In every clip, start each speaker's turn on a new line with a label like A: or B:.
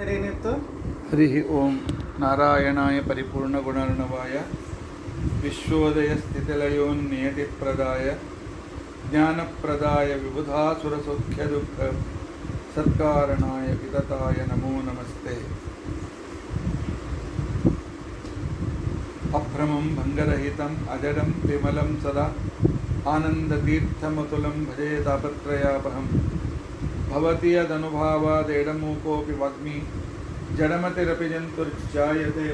A: हरी ओं नारायणाय परिपूर्णगुणर्णवाय, विश्वोदयस्थितिलयोन्नियतिप्रदाय, ज्ञानप्रदाय दुख सत्कारणाय विदताय नमो नमस्ते। अभ्रमं भंगरहितं अजडं विमलं सदा आनंदतीर्थमतुलं भजे तापत्रयापहम्। भवति यदनुभावादेडमूकोऽपि वग्मि। जडमतिरपि जन्तुर्जायते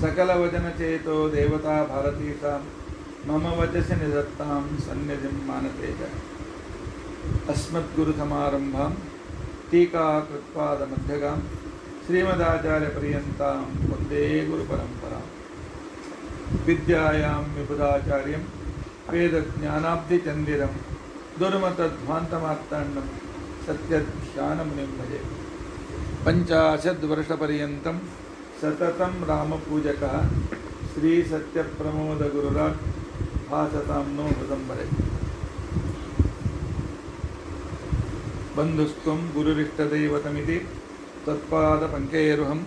A: सकलवचनचेतो देवता भारती मम वचसि निधत्तां सन्निधिं मानते अस्मद्गुरुसमारम्भां टीकाकृत्पादमध्यगां। श्रीमदाचार्यपर्यन्तां वंदे गुरुपरम्परां विद्यायां विबुधाचार्यं। वेदज्ञानाब्धिचन्दिरम्। दुर्मतध्वान्तमार्ताण्डं सत्यध्यानमुनिं भजे पञ्चाशद्वर्षपर्यन्तं सततं रामपूजकः श्रीसत्यप्रमोदगुरुराट् भासतां नो हृदम्बरे बन्धुस्त्वं गुरुरिष्टदैवतमिति त्वत्पादपङ्केरुहं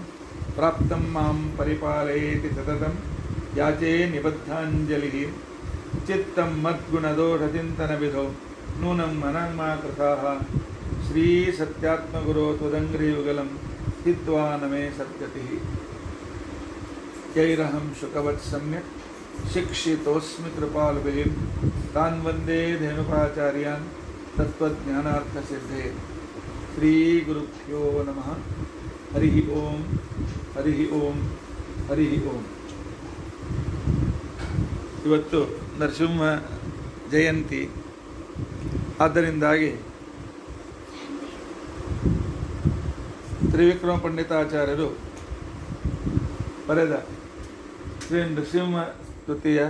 A: प्राप्तं मां परिपालयेति सततं याचे निबद्धाञ्जलिः चित्तं मद्गुणदोषचिन्तनविधौ नूनं मनङ्मा कृताः श्रीसत्यात्मगुरो त्वदङ्घ्रियुगलं स्थित्वा न मे सद्गतिः यैरहं शुकवत् सम्यक् शिक्षितोऽस्मि कृपालुभिः तान् वन्दे धेनुकाचार्यान् तत्त्वज्ञानार्थसिद्धे श्रीगुरुभ्यो नमः हरिः ओं हरिः ಓಂ ಹರಿಃ ಓಂ ಇವತ್ತು ನರಸಿಂಹ ಜಯಂತಿ ಆದ್ದರಿಂದಾಗಿ ತ್ರಿವಿಕ್ರಮ ಪಂಡಿತಾಚಾರ್ಯರು ಬರೆದ ಶ್ರೀ ನೃಸಿಂಹ ಸ್ತುತಿಯ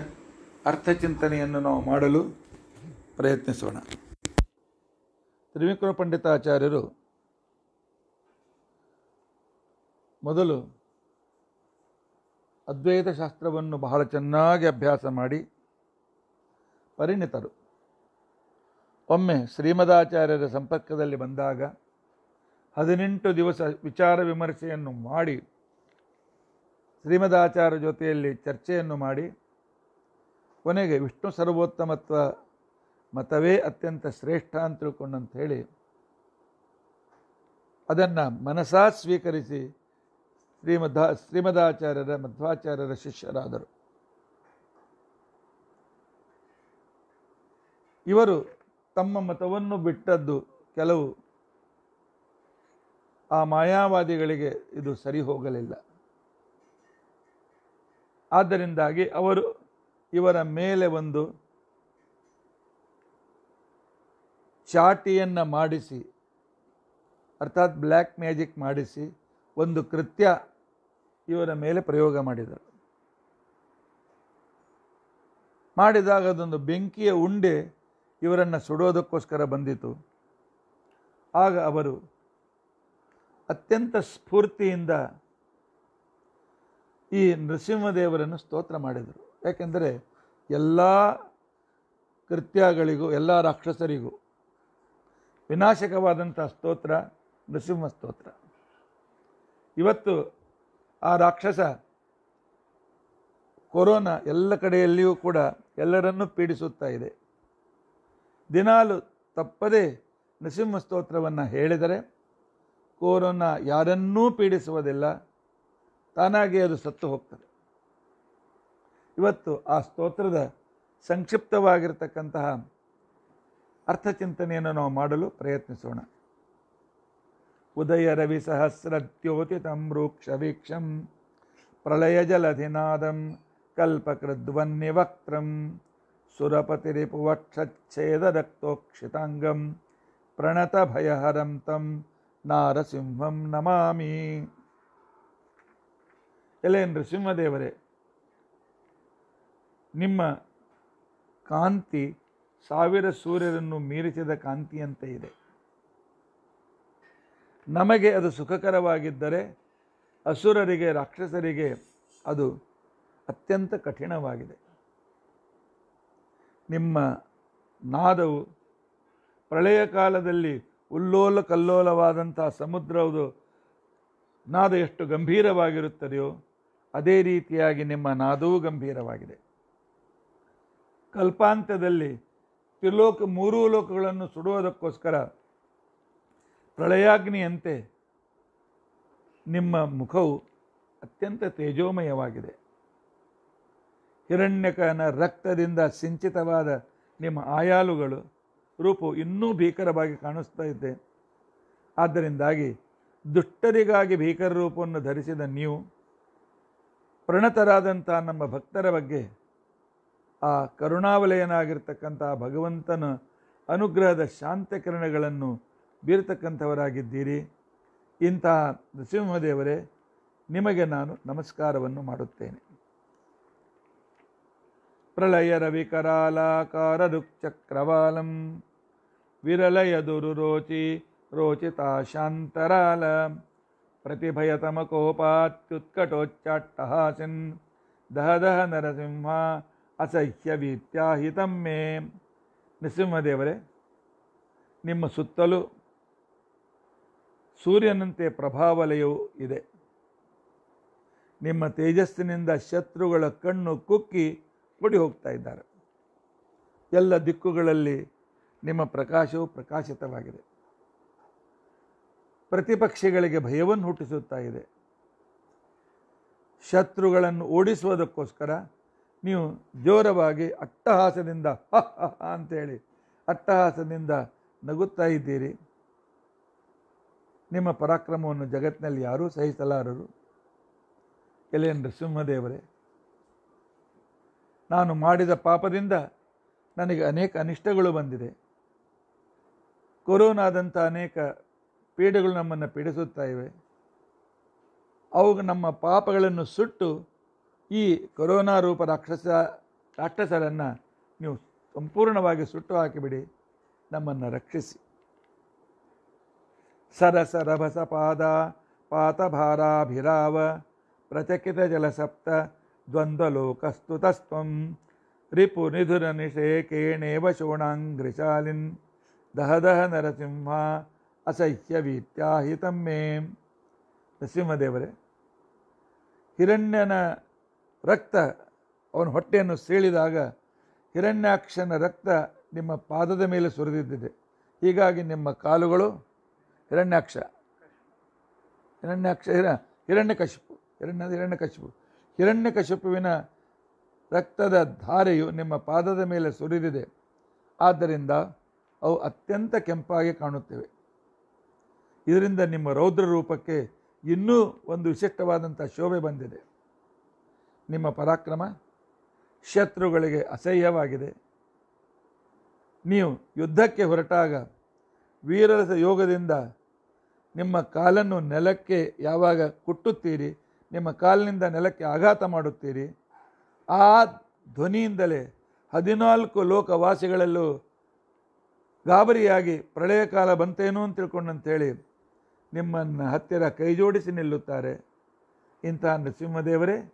A: ಅರ್ಥಚಿಂತನೆಯನ್ನು ನಾವು ಮಾಡಲು ಪ್ರಯತ್ನಿಸೋಣ. ತ್ರಿವಿಕ್ರಮ ಪಂಡಿತಾಚಾರ್ಯರು ಮೊದಲು ಅದ್ವೈತ ಶಾಸ್ತ್ರವನ್ನು ಬಹಳ ಚೆನ್ನಾಗಿ ಅಭ್ಯಾಸ ಮಾಡಿ ಪರಿಣಿತರು. ಒಮ್ಮೆ ಶ್ರೀಮದಾಚಾರ್ಯರ ಸಂಪರ್ಕದಲ್ಲಿ ಬಂದಾಗ ಹದಿನೆಂಟು ದಿವಸ ವಿಚಾರ ವಿಮರ್ಶೆಯನ್ನು ಮಾಡಿ ಶ್ರೀಮದಾಚಾರ್ಯ ಜೊತೆಯಲ್ಲಿ ಚರ್ಚೆಯನ್ನು ಮಾಡಿ, ಕೊನೆಗೆ ವಿಷ್ಣು ಸರ್ವೋತ್ತಮತ್ವ ಮತವೇ ಅತ್ಯಂತ ಶ್ರೇಷ್ಠ ಅಂತ ತಿಳ್ಕೊಂಡಂತ ಹೇಳಿ ಅದನ್ನು ಮನಸಾ ಸ್ವೀಕರಿಸಿ ಶ್ರೀಮದ, ಶ್ರೀಮದಾಚಾರ್ಯರ, ಮಧ್ವಾಚಾರ್ಯರ ಶಿಷ್ಯರಾದರು. ಇವರು ತಮ್ಮ ಮತವನ್ನು ಬಿಟ್ಟದ್ದು ಕೆಲವು. ಆ ಮಾಯಾವಾದಿಗಳಿಗೆ ಇದು ಸರಿ ಹೋಗಲಿಲ್ಲ. ಆದ್ದರಿಂದಾಗಿ ಅವರು ಇವರ ಮೇಲೆ ಒಂದು ಚಾಟಿಯನ್ನು ಮಾಡಿಸಿ, ಅರ್ಥಾತ್ ಬ್ಲ್ಯಾಕ್ ಮ್ಯಾಜಿಕ್ ಮಾಡಿಸಿ, ಒಂದು ಕೃತ್ಯ ಇವರ ಮೇಲೆ ಪ್ರಯೋಗ ಮಾಡಿದರು. ಮಾಡಿದಾಗ ಅದೊಂದು ಬೆಂಕಿಯ ಉಂಡೆ ಇವರನ್ನು ಸುಡೋದಕ್ಕೋಸ್ಕರ ಬಂದಿತು. ಆಗ ಅವರು ಅತ್ಯಂತ ಸ್ಫೂರ್ತಿಯಿಂದ ಈ ನೃಸಿಂಹದೇವರನ್ನು ಸ್ತೋತ್ರ ಮಾಡಿದರು. ಯಾಕೆಂದರೆ ಎಲ್ಲ ಕೃತ್ಯಗಳಿಗೂ, ಎಲ್ಲ ರಾಕ್ಷಸರಿಗೂ ವಿನಾಶಕವಾದಂಥ ಸ್ತೋತ್ರ, ನೃಸಿಂಹ ಸ್ತೋತ್ರ. ಇವತ್ತು ಆ ರಾಕ್ಷಸ ಕೊರೋನಾ ಎಲ್ಲ ಕಡೆಯಲ್ಲಿಯೂ ಕೂಡ ಎಲ್ಲರನ್ನೂ ಪೀಡಿಸುತ್ತಾ ಇದೆ. ದಿನಾಲು ತಪ್ಪದೇ ನೃಸಿಂಹ ಸ್ತೋತ್ರವನ್ನು ಹೇಳಿದರೆ ಕೊರೋನಾ ಯಾರನ್ನೂ ಪೀಡಿಸುವುದಿಲ್ಲ, ತಾನಾಗೇ ಅದು ಸತ್ತು ಹೋಗ್ತದೆ. ಇವತ್ತು ಆ ಸ್ತೋತ್ರದ ಸಂಕ್ಷಿಪ್ತವಾಗಿರ್ತಕ್ಕಂತಹ ಅರ್ಥಚಿಂತನೆಯನ್ನು ನಾವು ಮಾಡಲು ಪ್ರಯತ್ನಿಸೋಣ. ಉದಯ ರವಿ ಸಹಸ್ರದ್ಯೋತಿತಂ ರೂಕ್ಷ ವೀಕ್ಷಂ, ಪ್ರಳಯ ಜಲಧಿನಾದಂ, ಕಲ್ಪಕೃದ್ವನ್ನಿವಕ್ತ್ರಂ. ಸುರಪತಿರಿಪುವಕ್ಷಚ್ಛೇದ ರಕ್ತೋಕ್ಷಿತಾಂಗಂ ಪ್ರಣತ ಭಯಹರಂ ತಂ ನಾರಸಿಂಹಂ ನಮಾಮಿ ಎಲೆ ನೃಸಿಂಹದೇವರೇ, ನಿಮ್ಮ ಕಾಂತಿ ಸಾವಿರ ಸೂರ್ಯರನ್ನು ಮೀರಿಸಿದ ಕಾಂತಿಯಂತೆ ಇದೆ. ನಮಗೆ ಅದು ಸುಖಕರವಾಗಿದ್ದರೆ ಅಸುರರಿಗೆ, ರಾಕ್ಷಸರಿಗೆ ಅದು ಅತ್ಯಂತ ಕಠಿಣವಾಗಿದೆ. ನಿಮ್ಮ ನಾದವು ಪ್ರಳಯ ಕಾಲದಲ್ಲಿ ಉಲ್ಲೋಲ ಕಲ್ಲೋಲವಾದಂಥ ಸಮುದ್ರವುದು ನಾದ ಎಷ್ಟು ಗಂಭೀರವಾಗಿರುತ್ತದೆಯೋ ಅದೇ ರೀತಿಯಾಗಿ ನಿಮ್ಮ ನಾದವೂ ಗಂಭೀರವಾಗಿದೆ. ಕಲ್ಪಾಂತದಲ್ಲಿ ತ್ರಿಲೋಕ ಮೂರೂ ಲೋಕಗಳನ್ನು ಸುಡುವುದಕ್ಕೋಸ್ಕರ ಪ್ರಳಯಾಗ್ನಿಯಂತೆ ನಿಮ್ಮ ಮುಖವು ಅತ್ಯಂತ ತೇಜೋಮಯವಾಗಿದೆ. ಹಿರಣ್ಯಕನ ರಕ್ತದಿಂದ ಸಿಂಚಿತವಾದ ನಿಮ್ಮ ಆಯಾಲುಗಳು ರೂಪವು ಇನ್ನೂ ಭೀಕರವಾಗಿ ಕಾಣಿಸ್ತಾ ಇದೆ. ಆದ್ದರಿಂದಾಗಿ ದುಷ್ಟರಿಗಾಗಿ ಭೀಕರ ರೂಪವನ್ನು ಧರಿಸಿದ ನೀವು, ಪ್ರಣತರಾದಂಥ ನಮ್ಮ ಭಕ್ತರ ಬಗ್ಗೆ ಆ ಕರುಣಾವಲಯನಾಗಿರ್ತಕ್ಕಂಥ ಭಗವಂತನ ಅನುಗ್ರಹದ ಶಾಂತ ಕಿರಣಗಳನ್ನು ಬೀರತಕ್ಕಂಥವರಾಗಿದ್ದೀರಿ. ಇಂತಹ ನೃಸಿಂಹದೇವರೇ, ನಿಮಗೆ ನಾನು ನಮಸ್ಕಾರವನ್ನು ಮಾಡುತ್ತೇನೆ. ಪ್ರಳಯ ರವಿಕರಾಲಾಕಾರ ಋಕ್ಚಕ್ರವಾಲಂ ವಿರಲಯ ದುರುರೋಚಿ ರೋಚಿತಾ ಶಾಂತರಾಲ. ಪ್ರತಿಭಯತಮಕೋಪಾತ್ಯುತ್ಕಟೋಚ್ಚಾಟ್ಟಹಾಸಿನ್ ದಹ ದಹ ನರಸಿಂಹ ಅಸಹ್ಯ ವೀತ್ಯಾಹಿತಂ ಮೇ. ನೃಸಿಂಹದೇವರೇ ನಿಮ್ಮ ಸುತ್ತಲೂ ಸೂರ್ಯನಂತೆ ಪ್ರಭಾವಲಯವು ಇದೆ. ನಿಮ್ಮ ತೇಜಸ್ಸಿನಿಂದ ಶತ್ರುಗಳ ಕಣ್ಣು ಕುಕ್ಕಿ ಮುಡಿ ಹೋಗ್ತಾ ಇದ್ದಾರೆ. ಎಲ್ಲ ದಿಕ್ಕುಗಳಲ್ಲಿ ನಿಮ್ಮ ಪ್ರಕಾಶವು ಪ್ರಕಾಶಿತವಾಗಿದೆ. ಪ್ರತಿಪಕ್ಷಗಳಿಗೆ ಭಯವನ್ನು ಹುಟ್ಟಿಸುತ್ತಾ ಇದೆ. ಶತ್ರುಗಳನ್ನು ಓಡಿಸುವುದಕ್ಕೋಸ್ಕರ ನೀವು ಜೋರವಾಗಿ ಅಟ್ಟಹಾಸದಿಂದ ಹ ಅಂತೇಳಿ ಅಟ್ಟಹಾಸದಿಂದ ನಗುತ್ತಾ ಇದ್ದೀರಿ. ನಿಮ್ಮ ಪರಾಕ್ರಮವನ್ನು ಜಗತ್ತಿನಲ್ಲಿ ಯಾರೂ ಸಹಿಸಲಾರರು. ಎಲೆ ನರಸಿಂಹದೇವರೇ ನಾನು ಮಾಡಿದ ಪಾಪದಿಂದ ನನಗೆ ಅನೇಕ ಅನಿಷ್ಟಗಳು ಬಂದಿದೆ. ಕೊರೋನಾದಂಥ ಅನೇಕ ಪೀಡೆಗಳು ನಮ್ಮನ್ನು ಪೀಡಿಸುತ್ತಾ ಇವೆ. ಅವು ನಮ್ಮ ಪಾಪಗಳನ್ನು ಸುಟ್ಟು ಈ ಕೊರೋನಾ ರೂಪ ರಾಕ್ಷಸ, ರಾಕ್ಷಸರನ್ನು ನೀವು ಸಂಪೂರ್ಣವಾಗಿ ಸುಟ್ಟು ಹಾಕಿಬಿಡಿ, ನಮ್ಮನ್ನು ರಕ್ಷಿಸಿ. ಸರಸ ರಭಸ ಪಾದ, ಪಾತಭಾರಾಭಿರಾವ ಪ್ರಚಕಿತ ಜಲಸಪ್ತ ದ್ವಂದ್ವಲೋಕಸ್ತುತಸ್ತ್ವಂ. ರಿಪು ನಿಧುರ ನಿಷೇಕೇಣೇವ ಶೋಣಾಂಗ್ರಿಶಾಲಿನ್ ದಹ ದಹ ನರಸಿಂಹ ಅಸಹ್ಯ ವೀತ್ಯಾಹಿತಂ ಮೇ. ನರಸಿಂಹದೇವರೇ, ಹಿರಣ್ಯನ ರಕ್ತ, ಅವನ ಹೊಟ್ಟೆಯನ್ನು ಸೀಳಿದಾಗ ಹಿರಣ್ಯಾಕ್ಷನ ರಕ್ತ ನಿಮ್ಮ ಪಾದದ ಮೇಲೆ ಸುರಿದಿದ್ದಿದೆ. ಹೀಗಾಗಿ ನಿಮ್ಮ ಕಾಲುಗಳು ಹಿರಣ್ಯಾಕ್ಷ. ಹಿರಣ್ಯಾಕ್ಷ, ಹಿರ, ಹಿರಣ್ಯಕಶಿಪು ಹಿರಣ್ಯ ಹಿರಣ್ಯಕಶಿಪು. ಹಿರಣ್ಯಕಶಿಪುವಿನ ರಕ್ತದ ಧಾರೆಯು ನಿಮ್ಮ ಪಾದದ ಮೇಲೆ ಸುರಿದಿದೆ. ಆದ್ದರಿಂದ ಅವು ಅತ್ಯಂತ ಕೆಂಪಾಗಿ ಕಾಣುತ್ತಿವೆ. ಇದರಿಂದ ನಿಮ್ಮ ರೌದ್ರ ರೂಪಕ್ಕೆ ಇನ್ನೂ ಒಂದು ವಿಶಿಷ್ಟವಾದಂಥ ಶೋಭೆ ಬಂದಿದೆ. ನಿಮ್ಮ ಪರಾಕ್ರಮ ಶತ್ರುಗಳಿಗೆ ಅಸಹ್ಯವಾಗಿದೆ. ನೀವು ಯುದ್ಧಕ್ಕೆ ಹೊರಟಾಗ ವೀರರಸ ಯೋಗದಿಂದ ನಿಮ್ಮ ಕಾಲನ್ನು ನೆಲಕ್ಕೆ ಯಾವಾಗ ಕುಟ್ಟುತ್ತೀರಿ? ನಿಮ್ಮ ಕಾಲಿನಿಂದ ನೆಲಕ್ಕೆ ಆಘಾತ ಮಾಡುತ್ತೀರಿ. ಆ ಧ್ವನಿಯಿಂದಲೇ ಹದಿನಾಲ್ಕು ಲೋಕವಾಸಿಗಳಲ್ಲೂ ಗಾಬರಿಯಾಗಿ ಪ್ರಳಯ ಕಾಲ ಬಂತೇನೋ ಅಂತ ತಿಳ್ಕೊಂಡಂತೇಳಿ ನಿಮ್ಮನ್ನು ಹತ್ತಿರ ಕೈಜೋಡಿಸಿ ನಿಲ್ಲುತ್ತಾರೆ. ಇಂತಹ ನರಸಿಂಹದೇವರೇ,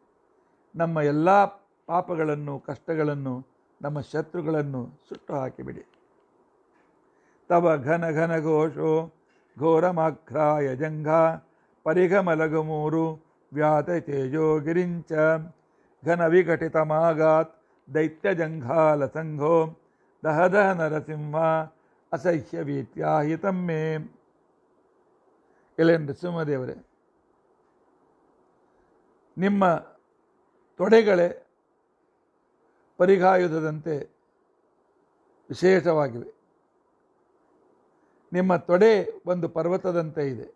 A: ನಮ್ಮ ಎಲ್ಲ ಪಾಪಗಳನ್ನು, ಕಷ್ಟಗಳನ್ನು, ನಮ್ಮ ಶತ್ರುಗಳನ್ನು ಸುಟ್ಟು ಹಾಕಿಬಿಡಿ. ತವ ಘನ ಘನ ಘೋಷೋ ಘೋರಮಾಘ್ರಾಯ ಜಂಘ ಪರಿಘಮಲಗಮೂರು ಜಂಘಾಲ ಸಂಘೋ ದಹ ದಹ ನರಸಿಂಹ ಅಸಹ್ಯ ವೀತ್ಯಾಹಿತಂ ಮೇ. ಎಲೆ ನರಸಿಂಹದೇವರೇ ನಿಮ್ಮ ತೊಡೆಗಳೇ ಪರಿಘಾಯುಧದಂತೆ ವಿಶೇಷವಾಗಿವೆ. ನಿಮ್ಮ ತೊಡೆ ಒಂದು ಪರ್ವತದಂತೆ ಇದೆ.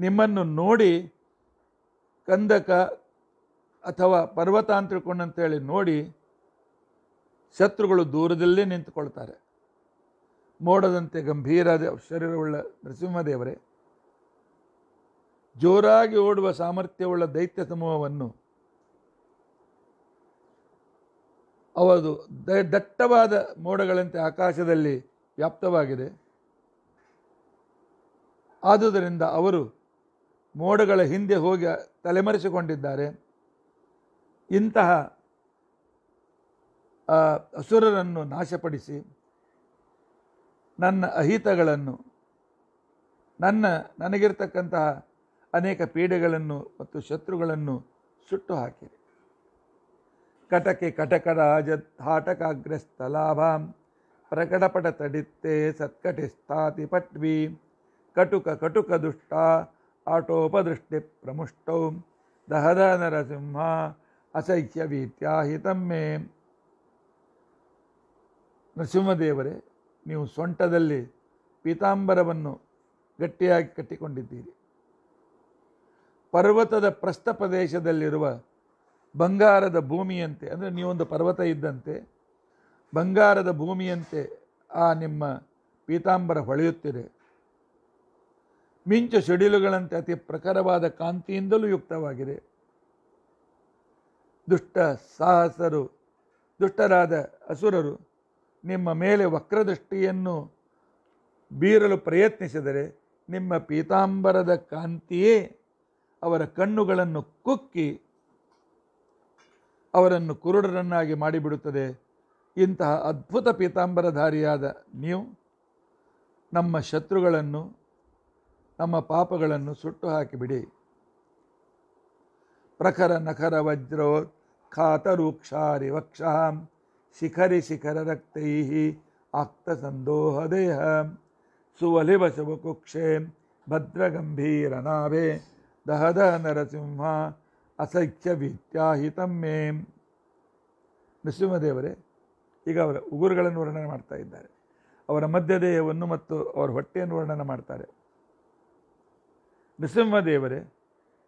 A: ನಿಮ್ಮನ್ನು ನೋಡಿ ಕಂದಕ ಅಥವಾ ಪರ್ವತ ಅಂತ ತಿಳ್ಕೊಂಡಂತೇಳಿ ನೋಡಿ ಶತ್ರುಗಳು ದೂರದಲ್ಲೇ ನಿಂತುಕೊಳ್ತಾರೆ. ಮೋಡದಂತೆ ಗಂಭೀರ ಶರೀರವುಳ್ಳ ನರಸಿಂಹದೇವರೇ, ಜೋರಾಗಿ ಓಡುವ ಸಾಮರ್ಥ್ಯವುಳ್ಳ ದೈತ್ಯ ಸಮೂಹವನ್ನು ಅವದು ದಟ್ಟವಾದ ಮೋಡಗಳಂತೆ ಆಕಾಶದಲ್ಲಿ ವ್ಯಾಪ್ತವಾಗಿದೆ. ಆದುದರಿಂದ ಅವರು ಮೋಡಗಳ ಹಿಂದೆ ಹೋಗಿ ತಲೆಮರೆಸಿಕೊಂಡಿದ್ದಾರೆ. ಇಂತಹ ಅಸುರರನ್ನು ನಾಶಪಡಿಸಿ ನನ್ನ ಅಹಿತಗಳನ್ನು, ನನ್ನ, ನನಗಿರ್ತಕ್ಕಂತಹ ಅನೇಕ ಪೀಡೆಗಳನ್ನು ಮತ್ತು ಶತ್ರುಗಳನ್ನು ಸುಟ್ಟು ಹಾಕಿರಿ. ಕಟಕೆ ಕಟಕರಾಜ ಹಾಟಕಾಗ್ರಸ್ತಲಾಭಾಂ ಪ್ರಕಟಪಟ ತಡಿತ್ತೆ ಸತ್ಕಟಿ ಸ್ಥಾತಿ ಪಟ್ವಿ ಕಟುಕ ಕಟುಕ ದುಷ್ಟ ಆಟೋಪದೃಷ್ಟಿ ಪ್ರಮುಷ್ಟೌ ದಹದ ನರಸಿಂಹ ಅಸಹ್ಯ ವೀತ್ಯಾಹಿತಮ್ಮೆ ನರಸಿಂಹದೇವರೇ, ನೀವು ಸೊಂಟದಲ್ಲಿ ಪೀತಾಂಬರವನ್ನು ಗಟ್ಟಿಯಾಗಿ ಕಟ್ಟಿಕೊಂಡಿದ್ದೀರಿ. ಪರ್ವತದ ಪ್ರಸ್ಥ ಪ್ರದೇಶದಲ್ಲಿರುವ ಬಂಗಾರದ ಭೂಮಿಯಂತೆ, ಅಂದರೆ ನೀವೊಂದು ಪರ್ವತ ಇದ್ದಂತೆ, ಬಂಗಾರದ ಭೂಮಿಯಂತೆ ಆ ನಿಮ್ಮ ಪೀತಾಂಬರ ಹೊಳೆಯುತ್ತಿದೆ. ಮಿಂಚು ಸಿಡಿಲುಗಳಂತೆ ಅತಿ ಪ್ರಖರವಾದ ಕಾಂತಿಯಿಂದಲೂ ಯುಕ್ತವಾಗಿದೆ. ದುಷ್ಟ ಸಾಹಸರು, ದುಷ್ಟರಾದ ಅಸುರರು ನಿಮ್ಮ ಮೇಲೆ ವಕ್ರದೃಷ್ಟಿಯನ್ನು ಬೀರಲು ಪ್ರಯತ್ನಿಸಿದರೆ ನಿಮ್ಮ ಪೀತಾಂಬರದ ಕಾಂತಿಯೇ ಅವರ ಕಣ್ಣುಗಳನ್ನು ಕುಕ್ಕಿ ಅವರನ್ನು ಕುರುಡರನ್ನಾಗಿ ಮಾಡಿಬಿಡುತ್ತದೆ. ಇಂತಹ ಅದ್ಭುತ ಪೀತಾಂಬರಧಾರಿಯಾದ ನೀವು ನಮ್ಮ ಶತ್ರುಗಳನ್ನು ನಮ್ಮ ಪಾಪಗಳನ್ನು ಸುಟ್ಟು ಹಾಕಿಬಿಡಿ ಪ್ರಖರ ನಖರ ವಜ್ರೋ ಖಾತರೂಕ್ಷಾರಿ ವಕ್ಷ, ಶಿಖರಿ ಶಿಖರ ರಕ್ತೈ ಆಕ್ತ ಸಂದೋಹ ದೇಹ, ಸುವಲಿವ ಶುಭಕುಕ್ಷೆ ದಹ ದಹದ ನರಸಿಂಹ ಅಸಖ್ಯ ವಿತ್ಯಾಹಿತಮ್ಮೆ ನೃಸಿಂಹದೇವರೇ, ಈಗ ಅವರ ಉಗುರುಗಳನ್ನು ವರ್ಣನೆ ಮಾಡ್ತಾ ಇದ್ದಾರೆ. ಅವರ ಮಧ್ಯದೇಹವನ್ನು ಮತ್ತು ಅವರ ಹೊಟ್ಟೆಯನ್ನು ವರ್ಣನೆ ಮಾಡ್ತಾರೆ. ನರಸಿಂಹದೇವರೇ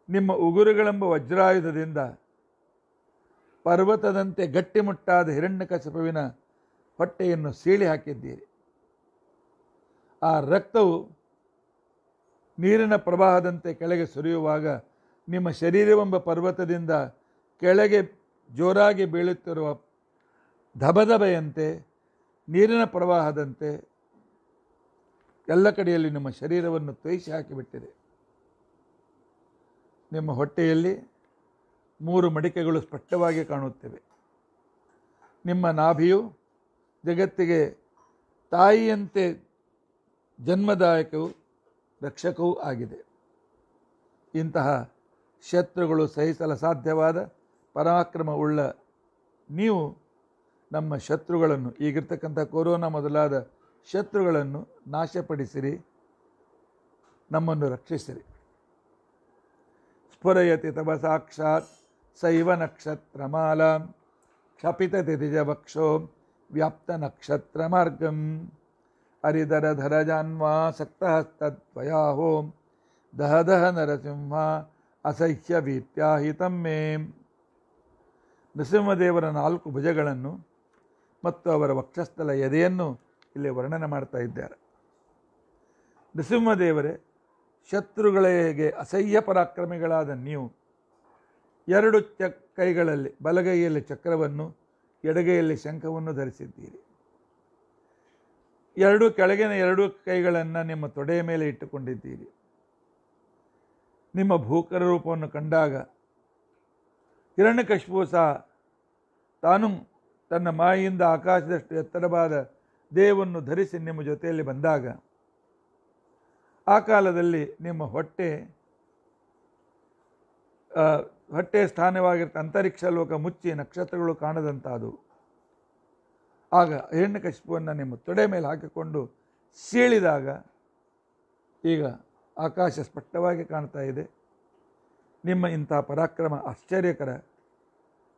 A: ನಿಮ್ಮ ಉಗುರುಗಳೆಂಬ ವಜ್ರಾಯುಧದಿಂದ ಪರ್ವತದಂತೆ ಗಟ್ಟಿಮುಟ್ಟಾದ ಹಿರಣ್ಯಕಶಪುವಿನ ಹೊಟ್ಟೆಯನ್ನು ಸೀಳಿ ಹಾಕಿದ್ದೀರಿ. ಆ ರಕ್ತವು ನೀರಿನ ಪ್ರವಾಹದಂತೆ ಕೆಳಗೆ ಸುರಿಯುವಾಗ ನಿಮ್ಮ ಶರೀರವೆಂಬ ಪರ್ವತದಿಂದ ಕೆಳಗೆ ಜೋರಾಗಿ ಬೀಳುತ್ತಿರುವ ಧಬಧಬೆಯಂತೆ, ನೀರಿನ ಪ್ರವಾಹದಂತೆ ಎಲ್ಲ ಕಡೆಯಲ್ಲಿ ನಿಮ್ಮ ಶರೀರವನ್ನು ತೋಯಿಸಿ ಹಾಕಿಬಿಟ್ಟಿದೆ ನಿಮ್ಮ ಹೊಟ್ಟೆಯಲ್ಲಿ ಮೂರು ಮಡಿಕೆಗಳು ಸ್ಪಷ್ಟವಾಗಿ ಕಾಣುತ್ತವೆ. ನಿಮ್ಮ ನಾಭಿಯು ಜಗತ್ತಿಗೆ ತಾಯಿಯಂತೆ ಜನ್ಮದಾಯಕವು ರಕ್ಷಕವೂ ಆಗಿದೆ. ಇಂತಹ ಶತ್ರುಗಳು ಸಹಿಸಲು ಸಾಧ್ಯವಾದ ಪರಾಕ್ರಮವುಳ್ಳ ನೀವು ನಮ್ಮ ಶತ್ರುಗಳನ್ನು, ಈಗಿರ್ತಕ್ಕಂಥ ಕೊರೋನಾ ಮೊದಲಾದ ಶತ್ರುಗಳನ್ನು ನಾಶಪಡಿಸಿರಿ, ನಮ್ಮನ್ನು ರಕ್ಷಿಸಿರಿ. ಸ್ಫುರಯತಿ ತವ ಸಾಕ್ಷಾತ್ ಸೈವ ನಕ್ಷತ್ರಮಾಲ. ಕ್ಷಪಿತ ತಿಥಿಜವಕ್ಷೋ ವ್ಯಾಪ್ತ ನಕ್ಷತ್ರ ಮಾರ್ಗಂ ಹರಿಧರ ಧರಜಾನ್ವಾ ಸಕ್ತಹಸ್ತದ್ವಯಾಹೋ. ದಹ ದಹ ನರಸಿಂಹ ಅಸಹ್ಯ ವೀತ್ಯಾಹಿತಂ ಮೇ. ನರಸಿಂಹದೇವರ ನಾಲ್ಕು ಭುಜಗಳನ್ನು ಮತ್ತು ಅವರ ವಕ್ಷಸ್ಥಲ ಎದೆಯನ್ನು ಇಲ್ಲಿ ವರ್ಣನೆ ಮಾಡ್ತಾ ಇದ್ದಾರೆ. ನರಸಿಂಹದೇವರೇ ಶತ್ರುಗಳಿಗೆ ಅಸಹ್ಯ ಪರಾಕ್ರಮಿಗಳಾದ ನೀವು? ಎರಡು ಚಕ್ ಕೈಗಳಲ್ಲಿ, ಬಲಗೈಯಲ್ಲಿ ಚಕ್ರವನ್ನು, ಎಡಗೈಯಲ್ಲಿ ಶಂಖವನ್ನು ಧರಿಸಿದ್ದೀರಿ. ಎರಡು ಕೆಳಗಿನ ಎರಡು ಕೈಗಳನ್ನು ನಿಮ್ಮ ತೊಡೆಯ ಮೇಲೆ ಇಟ್ಟುಕೊಂಡಿದ್ದೀರಿ. ನಿಮ್ಮ ಭೂಕರ ರೂಪವನ್ನು ಕಂಡಾಗ ಹಿರಣ್ಯಕಶಿಪು ಸಹ ತಾನು ತನ್ನ ಮಾಯಿಯಿಂದ ಆಕಾಶದಷ್ಟು ಎತ್ತರವಾದ ದೇಹವನ್ನು ಧರಿಸಿ ನಿಮ್ಮ ಜೊತೆಯಲ್ಲಿ ಬಂದಾಗ ಆ ಕಾಲದಲ್ಲಿ ನಿಮ್ಮ ಹೊಟ್ಟೆ ಹೊಟ್ಟೆ ಸ್ಥಾನವಾಗಿರ್ತ ಅಂತರಿಕ್ಷ ಲೋಕ ಮುಚ್ಚಿ ನಕ್ಷತ್ರಗಳು ಕಾಣದಂತಾದವು. ಆಗ ಹಿರಣ್ಯಕಶಿಪುವನ್ನು ನಿಮ್ಮ ತೊಡೆ ಮೇಲೆ ಹಾಕಿಕೊಂಡು ಸೀಳಿದಾಗ ಈಗ ಆಕಾಶ ಸ್ಪಷ್ಟವಾಗಿ ಕಾಣ್ತಾ ಇದೆ. ನಿಮ್ಮ ಇಂಥ ಪರಾಕ್ರಮ ಆಶ್ಚರ್ಯಕರ.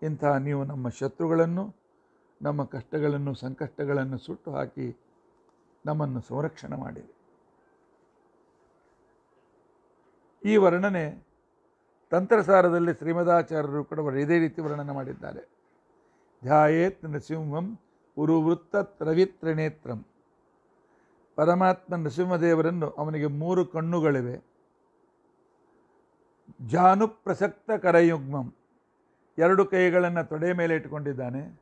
A: ಇಂಥ ನೀವು ನಮ್ಮ ಶತ್ರುಗಳನ್ನು, ನಮ್ಮ ಕಷ್ಟಗಳನ್ನು, ಸಂಕಷ್ಟಗಳನ್ನು ಸುಟ್ಟು ಹಾಕಿ ನಮ್ಮನ್ನು ಸಂರಕ್ಷಣೆ ಮಾಡಿರಿ. ಈ ವರ್ಣನೆ ತಂತ್ರಸಾರದಲ್ಲಿ ಶ್ರೀಮದಾಚಾರ್ಯರು ಕೂಡ ಇದೇ ರೀತಿ ವರ್ಣನೆ ಮಾಡಿದ್ದಾರೆ. ಧ್ಯಾಯೇತ್ ನೃಸಿಂಹಂ ಉರುವೃತ್ತ ತ್ರವಿತ್ರಿನೇತ್ರಂ ಪರಮಾತ್ಮ ನೃಸಿಂಹದೇವರನ್ನು ಅವನಿಗೆ ಮೂರು ಕಣ್ಣುಗಳಿವೆ. ಜಾನು ಪ್ರಸಕ್ತ ಕರಯುಗ್ಮಂ. ಎರಡು ಕೈಗಳನ್ನು ತೊಡೆ ಮೇಲೆ ಇಟ್ಟುಕೊಂಡಿದ್ದಾನೆ.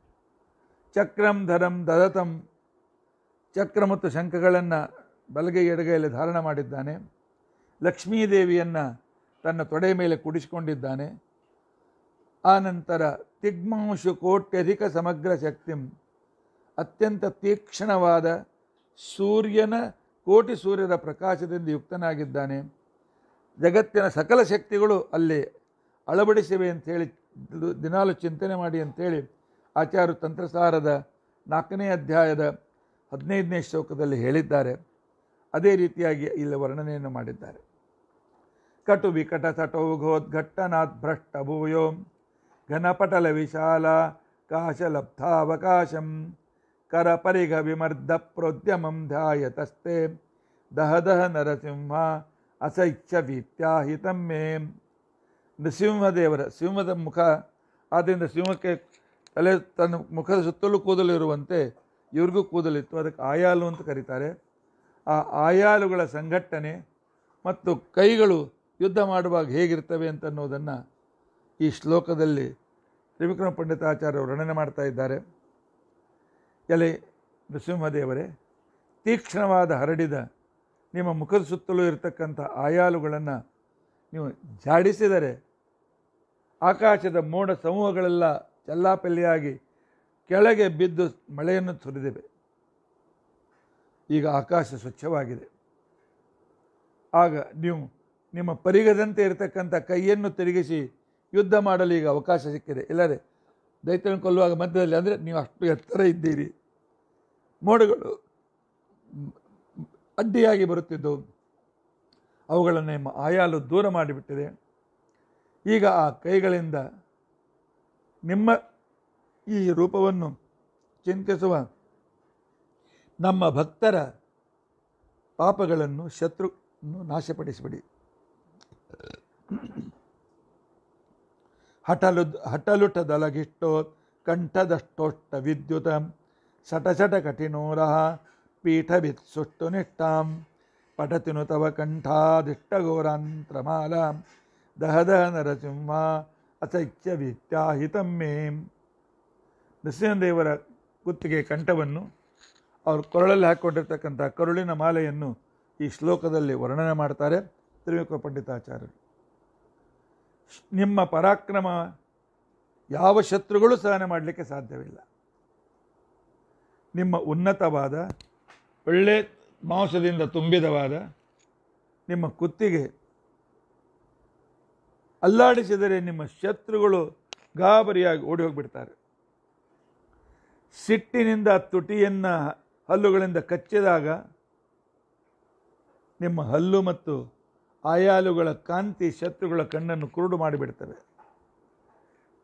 A: ಚಕ್ರಂ ಧರಂ ದದತಂ. ಚಕ್ರ ಮತ್ತು ಶಂಖಗಳನ್ನು ಬಲಗೈ ಎಡಗೈಯಲ್ಲಿ ಧಾರಣ ಮಾಡಿದ್ದಾನೆ. ಲಕ್ಷ್ಮೀದೇವಿಯನ್ನು ತನ್ನ ತೊಡೆ ಮೇಲೆ ಕುಡಿಸಿಕೊಂಡಿದ್ದಾನೆ. ಆನಂತರ ತಿಗ್ಮಾಂಶು ಕೋಟ್ಯಧಿಕ ಸಮಗ್ರ ಶಕ್ತಿಂ, ಅತ್ಯಂತ ತೀಕ್ಷ್ಣವಾದ ಸೂರ್ಯನ ಕೋಟಿ ಸೂರ್ಯರ ಪ್ರಕಾಶದಿಂದ ಯುಕ್ತನಾಗಿದ್ದಾನೆ. ಜಗತ್ತಿನ ಸಕಲ ಶಕ್ತಿಗಳು ಅಲ್ಲಿ ಅಳವಡಿಸಿವೆ ಅಂಥೇಳಿ ದಿನಾಲು ಚಿಂತನೆ ಮಾಡಿ ಅಂಥೇಳಿ ಆಚಾರ್ಯ ತಂತ್ರಸಾರದ ನಾಲ್ಕನೇ ಅಧ್ಯಾಯದ ಹದಿನೈದನೇ ಶ್ಲೋಕದಲ್ಲಿ ಹೇಳಿದ್ದಾರೆ. ಅದೇ ರೀತಿಯಾಗಿ ಇಲ್ಲಿ ವರ್ಣನೆಯನ್ನು ಮಾಡಿದ್ದಾರೆ. ವಿಶಾಲ ಕಾಶಲಬ್ಧಾವಕಾಶಂ. ಕರಪರಿಘ ವಿಮರ್ದ ಪ್ರೋದ್ಯಮಂ ಧ್ಯಾಯತಸ್ತೆ ದಹ ದಹ ನರಸಿಂಹ ಅಸೈಚ್ಛ ವೀತ್ಯಾಹಿತಂ ಮೇ. ನೃಸಿಂಹದೇವರ ಸಿಂಹದ ಮುಖ ಆದ್ದರಿಂದ ಸಿಂಹಕ್ಕೆ ತಲೆ ತನ್ನ ಮುಖದ ಸುತ್ತಲೂ ಕೂದಲು ಇರುವಂತೆ ಇವ್ರಿಗೂ ಕೂದಲಿತ್ತು. ಅದಕ್ಕೆ ಆಯಾಲು ಅಂತ ಕರೀತಾರೆ. ಆ ಆಯಾಲುಗಳ ಸಂಘಟನೆ ಮತ್ತು ಕೈಗಳು ಯುದ್ಧ ಮಾಡುವಾಗ ಹೇಗಿರ್ತವೆ ಅಂತ ಅನ್ನೋದನ್ನು ಈ ಶ್ಲೋಕದಲ್ಲಿ ತ್ರಿವಿಕ್ರಮ ಪಂಡಿತಾಚಾರ್ಯರು ವರ್ಣನೆ ಮಾಡ್ತಾ ಇದ್ದಾರೆ. ಎಲೆ ನೃಸಿಂಹದೇವರೇ, ತೀಕ್ಷ್ಣವಾದ ಹರಡಿದ ನಿಮ್ಮ ಮುಖದ ಸುತ್ತಲೂ ಇರತಕ್ಕಂಥ ಆಯಾಲುಗಳನ್ನು ನೀವು ಜಾಡಿಸಿದರೆ ಆಕಾಶದ ಮೋಡ ಸಮೂಹಗಳೆಲ್ಲ ಚೆಲ್ಲಾಪಲ್ಲಿಯಾಗಿ ಕೆಳಗೆ ಬಿದ್ದು ಮಳೆಯನ್ನು ಸುರಿದಿವೆ. ಈಗ ಆಕಾಶ ಸ್ವಚ್ಛವಾಗಿದೆ. ಆಗ ನೀವು ನಿಮ್ಮ ಪರಿಗದಂತೆ ಇರತಕ್ಕಂಥ ಕೈಯನ್ನು ತಿರುಗಿಸಿ ಯುದ್ಧ ಮಾಡಲು ಈಗ ಅವಕಾಶ ಸಿಕ್ಕಿದೆ. ಇಲ್ಲದೆ ದೈತ್ಯನ ಕೊಲ್ಲುವಾಗ ಮಧ್ಯದಲ್ಲಿ ಅಂದರೆ ನೀವು ಅಷ್ಟು ಎತ್ತರ ಇದ್ದೀರಿ. ಮೋಡಗಳು ಅಡ್ಡಿಯಾಗಿ ಬರುತ್ತಿದ್ದು ಅವುಗಳನ್ನು ನಿಮ್ಮ ಆಯಾಲು ದೂರ ಮಾಡಿಬಿಟ್ಟಿದೆ. ಈಗ ಆ ಕೈಗಳಿಂದ ನಿಮ್ಮ ಈ ರೂಪವನ್ನು ಚಿಂತಿಸುವ ನಮ್ಮ ಭಕ್ತರ ಪಾಪಗಳನ್ನು ಶತ್ರುವನ್ನು ನಾಶಪಡಿಸಿಬಿಡಿ. ಹಠಲು ಹಟಲುಟದಲಗಿಷ್ಟೋ ಕಂಠದಷ್ಟೋಷ್ಟ ವಿದ್ಯುತ ಶಟಶಟ ಕಠಿಣೋರಹ ಪೀಠಭಿತ್ ಸುಷ್ಟು ನಿಷ್ಠಾಂ ಪಠತಿನು ತವ ಕಂಠಾದಿಷ್ಟಘೋರಾಂತ್ರಮಾಲ ದಹ ದಹ ನರಸಿಂಹ ಅಸಖ್ಯ ವಿತ್ಯಾಹಿತಂ ಮೇಂ. ನರಸಿಂಹದೇವರ ಕುತ್ತಿಗೆ ಕಂಠವನ್ನು ಅವರು ಕೊರಳಲ್ಲಿ ಹಾಕ್ಕೊಂಡಿರ್ತಕ್ಕಂಥ ಕರುಳಿನ ಮಾಲೆಯನ್ನು ಈ ಶ್ಲೋಕದಲ್ಲಿ ವರ್ಣನೆ ಮಾಡ್ತಾರೆ. ತ್ರಿವಿಕ್ರ ಪಂಡಿತಾಚಾರ್ಯರು. ನಿಮ್ಮ ಪರಾಕ್ರಮ ಯಾವ ಶತ್ರುಗಳು ಸಹನೆ ಮಾಡಲಿಕ್ಕೆ ಸಾಧ್ಯವಿಲ್ಲ. ನಿಮ್ಮ ಉನ್ನತವಾದ, ಒಳ್ಳೆ ಮಾಂಸದಿಂದ ತುಂಬಿದವಾದ, ನಿಮ್ಮ ಕುತ್ತಿಗೆ ಅಲ್ಲಾಡಿಸಿದರೆ ನಿಮ್ಮ ಶತ್ರುಗಳು ಗಾಬರಿಯಾಗಿ ಓಡಿ ಹೋಗಿಬಿಡ್ತಾರೆ ಸಿಟ್ಟಿನಿಂದ ತುಟಿಯನ್ನು ಹಲ್ಲುಗಳಿಂದ ಕಚ್ಚಿದಾಗ ನಿಮ್ಮ ಹಲ್ಲು ಮತ್ತು ಆಯಾಲುಗಳ ಕಾಂತಿ ಶತ್ರುಗಳ ಕಣ್ಣನ್ನು ಕುರುಡು ಮಾಡಿಬಿಡ್ತವೆ.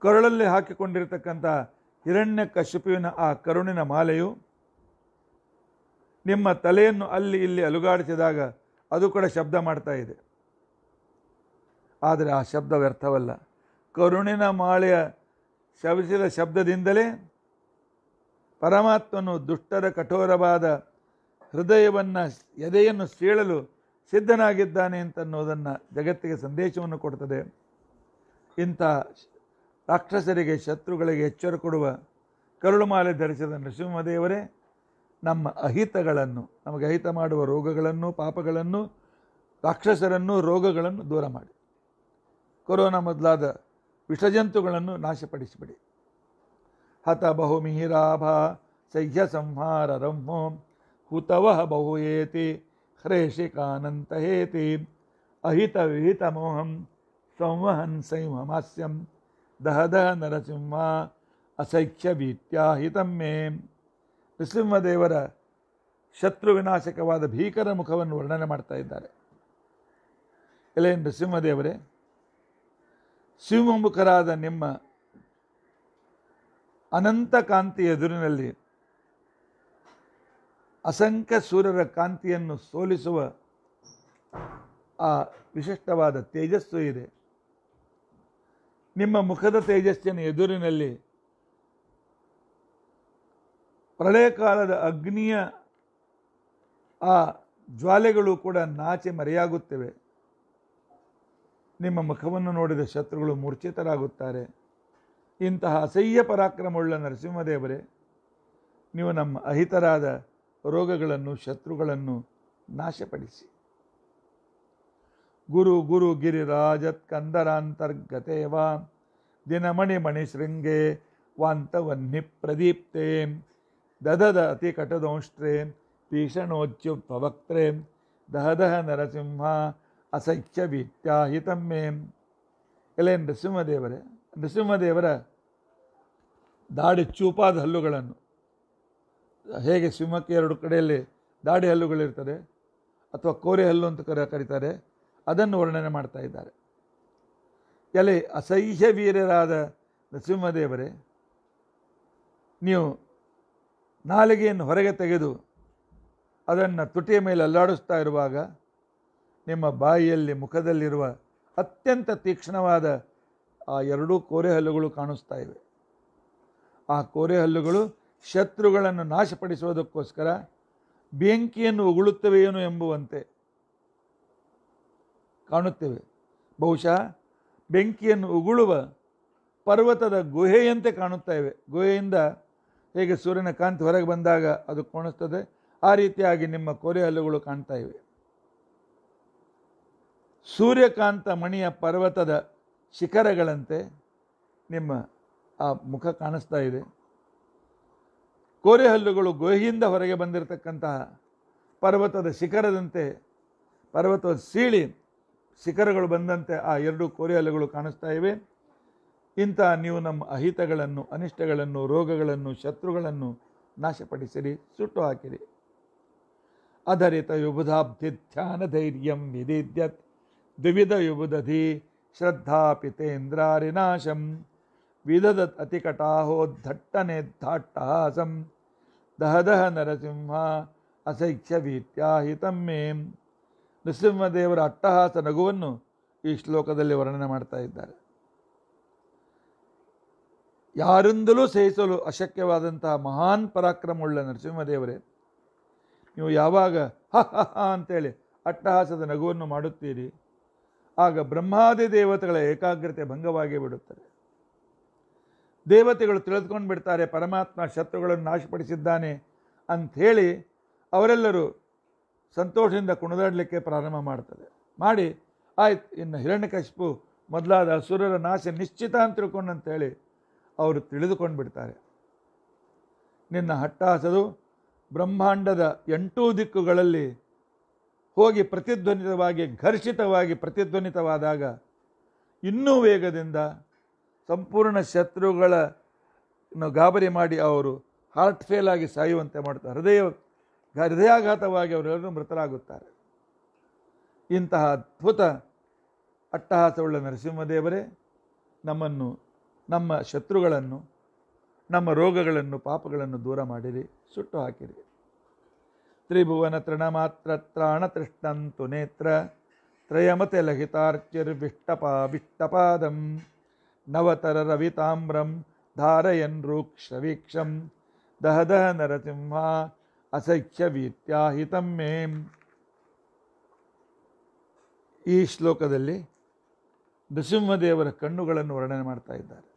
A: ಕರುಳಲ್ಲಿ ಹಾಕಿಕೊಂಡಿರತಕ್ಕಂಥ ಹಿರಣ್ಯ ಕಶುಪುವಿನ ಆ ಕರುಣಿನ ಮಾಲೆಯು ನಿಮ್ಮ ತಲೆಯನ್ನು ಅಲ್ಲಿ ಇಲ್ಲಿ ಅಲುಗಾಡಿಸಿದಾಗ ಅದು ಕೂಡ ಶಬ್ದ ಮಾಡ್ತಾ ಇದೆ. ಆದರೆ ಆ ಶಬ್ದ ವ್ಯರ್ಥವಲ್ಲ. ಕರುಣಿನ ಮಾಳೆಯ ಶವಿಸಿದ ಶಬ್ದದಿಂದಲೇ ಪರಮಾತ್ಮನು ದುಷ್ಟರ ಕಠೋರವಾದ ಹೃದಯವನ್ನು ಎದೆಯನ್ನು ಸೀಳಲು ಸಿದ್ಧನಾಗಿದ್ದಾನೆ ಅಂತನ್ನೋದನ್ನು ಜಗತ್ತಿಗೆ ಸಂದೇಶವನ್ನು ಕೊಡ್ತದೆ. ಇಂಥ ರಾಕ್ಷಸರಿಗೆ, ಶತ್ರುಗಳಿಗೆ ಎಚ್ಚರ ಕೊಡುವ ಕರುಳುಮಾಲೆ ಧರಿಸಿದ ನರಸಿಂಹದೇವರೇ, ನಮ್ಮ ಅಹಿತಗಳನ್ನು, ನಮಗೆ ಅಹಿತ ಮಾಡುವ ರೋಗಗಳನ್ನು, ಪಾಪಗಳನ್ನು, ರಾಕ್ಷಸರನ್ನು, ರೋಗಗಳನ್ನು ದೂರ ಮಾಡಿ. ಕೊರೋನಾ ಮೊದಲಾದ ವಿಷಜಂತುಗಳನ್ನು ನಾಶಪಡಿಸಿಬಿಡಿ. ಹತ ಬಹು ಮಿಹಿರಾಭ ಸಹ್ಯ ಸಂಹಾರ ರಂಹೋಂ ಹುತವಹ ಬಹು ಹ್ರೇಷಿಕಾನಂತ ಹೇತಿ ಅಹಿತ ವಿಹಿತ ಮೋಹಂ ಸಂವಹನ್ ಸಂಹಮಾಸ್ಯಂ ದಹ ದಹ ನರಸಿಂಹ ಅಸಖ್ಯ ಭೀತ್ಯಾಹಿತಂ ಮೇ. ನೃಸಿಂಹದೇವರ ಶತ್ರು ವಿನಾಶಕವಾದ ಭೀಕರ ಮುಖವನ್ನು ವರ್ಣನೆ ಮಾಡ್ತಾ ಇದ್ದಾರೆ. ಎಲೆ ನೃಸಿಂಹದೇವರೇ ಶಿವಮುಖರಾದ ನಿಮ್ಮ ಅನಂತ ಕಾಂತಿ ಎದುರಿನಲ್ಲಿ ಅಸಂಖ್ಯ ಸೂರ್ಯರ ಕಾಂತಿಯನ್ನು ಸೋಲಿಸುವ ಆ ವಿಶಿಷ್ಟವಾದ ತೇಜಸ್ಸು ಇದೆ. ನಿಮ್ಮ ಮುಖದ ತೇಜಸ್ಸಿನ ಎದುರಿನಲ್ಲಿ ಪ್ರಳಯ ಕಾಲದ ಅಗ್ನಿಯ ಆ ಜ್ವಾಲೆಗಳು ಕೂಡ ನಾಚೆ ಮರೆಯಾಗುತ್ತವೆ. ನಿಮ್ಮ ಮುಖವನ್ನು ನೋಡಿದ ಶತ್ರುಗಳು ಮೂರ್ಛಿತರಾಗುತ್ತಾರೆ. ಇಂತಹ ಅಸಹ್ಯ ಪರಾಕ್ರಮವುಳ್ಳ ನರಸಿಂಹದೇವರೇ, ನೀವು ನಮ್ಮ ಅಹಿತರಾದ ರೋಗಗಳನ್ನು, ಶತ್ರುಗಳನ್ನು ನಾಶಪಡಿಸಿ. ಗುರು ಗುರು ಗಿರಿರಾಜತ್ ಕಂದರಾಂತರ್ಗತೇವಾ ದಿನಮಣಿ ದಿನಮಣಿ ಮಣಿಶೃಂಗೆ ವಾಂತವನ್ನಿ ಪ್ರದೀಪ್ತೆ. ದದದ ಅತಿ ಕಟದೋಷ್ಟ್ರೆ ಭೀಷಣೋಚ್ಯುಪವಕ್ತ್ರೆ ದಹದಹ ನರಸಿಂಹ ಅಸಖ್ಯ ವಿತ್ಯಾಹಿತಮ್ಮೆ ಎಲೆ ನೃಸಿಂಹದೇವರೇ, ನೃಸಿಂಹದೇವರ ದಾಡಿ ಚೂಪಾದ ಹಲ್ಲುಗಳನ್ನು ಹೇಗೆ ಸಿಂಹಕ್ಕೆ ಎರಡು ಕಡೆಯಲ್ಲಿ ದಾಡಿ ಹಲ್ಲುಗಳಿರ್ತದೆ ಅಥವಾ ಕೋರೆ ಹಲ್ಲು ಅಂತ ಕರ, ಕರೀತಾರೆ, ಅದನ್ನು ವರ್ಣನೆ ಮಾಡ್ತಾ ಇದ್ದಾರೆ. ಎಲೆ ಅಸಹ್ಯ ವೀರ್ಯರಾದ ನರಸಿಂಹದೇವರೇ, ನೀವು ನಾಲಿಗೆಯನ್ನು ಹೊರಗೆ ತೆಗೆದು ಅದನ್ನು ತುಟಿಯ ಮೇಲೆ ಅಲ್ಲಾಡಿಸ್ತಾ ಇರುವಾಗ ನಿಮ್ಮ ಬಾಯಿಯಲ್ಲಿ ಮುಖದಲ್ಲಿರುವ ಅತ್ಯಂತ ತೀಕ್ಷ್ಣವಾದ ಆ ಎರಡೂ ಕೋರೆ ಹಲ್ಲುಗಳು ಕಾಣಿಸ್ತಾ ಇವೆ. ಆ ಕೋರೆ ಹಲ್ಲುಗಳು ಶತ್ರುಗಳನ್ನು ನಾಶಪಡಿಸುವುದಕ್ಕೋಸ್ಕರ ಬೆಂಕಿಯನ್ನು ಉಗುಳುತ್ತವೆಯೇನು ಎಂಬುವಂತೆ ಕಾಣುತ್ತೇವೆ. ಬಹುಶಃ ಬೆಂಕಿಯನ್ನು ಉಗುಳುವ ಪರ್ವತದ ಗುಹೆಯಂತೆ ಕಾಣುತ್ತಾ ಇವೆ. ಗುಹೆಯಿಂದ ಹೇಗೆ ಸೂರ್ಯನ ಕಾಂತಿ ಹೊರಗೆ ಬಂದಾಗ ಅದು ಕಾಣಿಸ್ತದೆ, ಆ ರೀತಿಯಾಗಿ ನಿಮ್ಮ ಕೋರೆ ಹಲ್ಲುಗಳು ಕಾಣ್ತಾ ಇವೆ. ಸೂರ್ಯಕಾಂತ ಮಣಿಯ ಪರ್ವತದ ಶಿಖರಗಳಂತೆ ನಿಮ್ಮ ಆ ಮುಖ ಕಾಣಿಸ್ತಾ ಇದೆ. ಕೋರೆ ಹಲ್ಲುಗಳು ಗುಹೆಯಿಂದ ಹೊರಗೆ ಬಂದಿರತಕ್ಕಂತಹ ಪರ್ವತದ ಶಿಖರದಂತೆ, ಪರ್ವತದ ಸೀಳಿ ಶಿಖರಗಳು ಬಂದಂತೆ ಆ ಎರಡು ಕೋರೆ ಹಲ್ಲುಗಳು ಕಾಣಿಸ್ತಾ ಇವೆ. ಇಂಥ ನೀವು ನಮ್ಮ ಅಹಿತಗಳನ್ನು, ಅನಿಷ್ಟಗಳನ್ನು, ರೋಗಗಳನ್ನು, ಶತ್ರುಗಳನ್ನು ನಾಶಪಡಿಸಿರಿ, ಸುಟ್ಟು ಹಾಕಿರಿ. ಅಧರಿತ ಯುಬುಧಾಬ್ಧಿ ಧ್ಯಾನ ಧೈರ್ಯಂ ವಿಧಿದ್ಯತ್, ದ್ವಿವಿಧ ಯುಬುದಧಿ ಶ್ರದ್ಧಾ ಪಿತೇಂದ್ರಾರಿನಾಶಂ ವಿದದತ್ ದಹ ದಹದಹ ನರಸಿಂಹ ಅಸೈಕ್ಷ್ಯ ವೀತ್ಯಾಹಿತಂ ಮೇ. ನೃಸಿಂಹದೇವರ ಅಟ್ಟಹಾಸ ನಗುವನ್ನು ಈ ಶ್ಲೋಕದಲ್ಲಿ ವರ್ಣನೆ ಮಾಡ್ತಾ ಇದ್ದಾರೆ. ಯಾರಿಂದಲೂ ಸಹಿಸಲು ಅಶಕ್ಯವಾದಂತಹ ಮಹಾನ್ ಪರಾಕ್ರಮವುಳ್ಳ ನರಸಿಂಹದೇವರೇ, ನೀವು ಯಾವಾಗ ಹ ಅಂತೇಳಿ ಅಟ್ಟಹಾಸದ ನಗುವನ್ನು ಮಾಡುತ್ತೀರಿ, ಆಗ ಬ್ರಹ್ಮಾದಿ ದೇವತೆಗಳ ಏಕಾಗ್ರತೆ ಭಂಗವಾಗಿ ಬಿಡುತ್ತದೆ ದೇವತೆಗಳು ತಿಳಿದುಕೊಂಡು ಬಿಡ್ತಾರೆ ಪರಮಾತ್ಮ ಶತ್ರುಗಳನ್ನು ನಾಶಪಡಿಸಿದ್ದಾನೆ ಅಂಥೇಳಿ ಅವರೆಲ್ಲರೂ ಸಂತೋಷದಿಂದ ಕುಣಿದಾಡಲಿಕ್ಕೆ ಪ್ರಾರಂಭ ಮಾಡ್ತದೆ ಮಾಡಿ, ಆಯ್ತು, ಇನ್ನು ಹಿರಣ್ಯಕಶಿಪು ಮೊದಲಾದ ಅಸುರರ ನಾಶ ನಿಶ್ಚಿತ ಅಂತ ತಿಳ್ಕೊಂಡು ಅಂತೇಳಿ ಅವರು ತಿಳಿದುಕೊಂಡು ಬಿಡ್ತಾರೆ ನಿನ್ನ ಹಟ್ಟಾಸದು ಬ್ರಹ್ಮಾಂಡದ ಎಂಟೂ ದಿಕ್ಕುಗಳಲ್ಲಿ ಹೋಗಿ ಪ್ರತಿಧ್ವನಿತವಾಗಿ ಘರ್ಷಿತವಾಗಿ ಪ್ರತಿಧ್ವನಿತವಾದಾಗ ಇನ್ನೂ ವೇಗದಿಂದ ಸಂಪೂರ್ಣ ಶತ್ರುಗಳ ಗಾಬರಿ ಮಾಡಿ ಅವರು ಹಾರ್ಟ್ ಫೇಲ್ ಆಗಿ ಸಾಯುವಂತೆ ಮಾಡುತ್ತಾರೆ ಹೃದಯ, ಹೃದಯಾಘಾತವಾಗಿ ಅವರೆಲ್ಲರೂ ಮೃತರಾಗುತ್ತಾರೆ. ಇಂತಹ ಅದ್ಭುತ ಅಟ್ಟಹಾಸವುಳ್ಳ ನರಸಿಂಹದೇವರೇ, ನಮ್ಮನ್ನು, ನಮ್ಮ ಶತ್ರುಗಳನ್ನು, ನಮ್ಮ ರೋಗಗಳನ್ನು, ಪಾಪಗಳನ್ನು ದೂರ ಮಾಡಿರಿ, ಸುಟ್ಟು ಹಾಕಿರಿ. ತ್ರಿಭುವನ ತೃಣಮಾತ್ರ ತ್ರಾಣತೃಷ್ಣಂತು ನೇತ್ರ, ತ್ರಯಮತೆ ಲಹಿತಾರ್ಚಿರ್ವಿಷ್ಟಪಾವಿಷ್ಟಪಾದಂ ನವತರ ರವಿತಾಮ್ರಂ ಧಾರಯನ್ ರೂಕ್ಷವೀಕ್ಷಂ ದಹದಹ ನರಸಿಂಹ ಅಸಖ್ಯ ವೀತ್ಯಾಹಿತಂ ಮೇ. ಈ ಶ್ಲೋಕದಲ್ಲಿ ನೃಸಿಂಹದೇವರ ಕಣ್ಣುಗಳನ್ನು ವರ್ಣನೆ ಮಾಡ್ತಾ ಇದ್ದಾರೆ.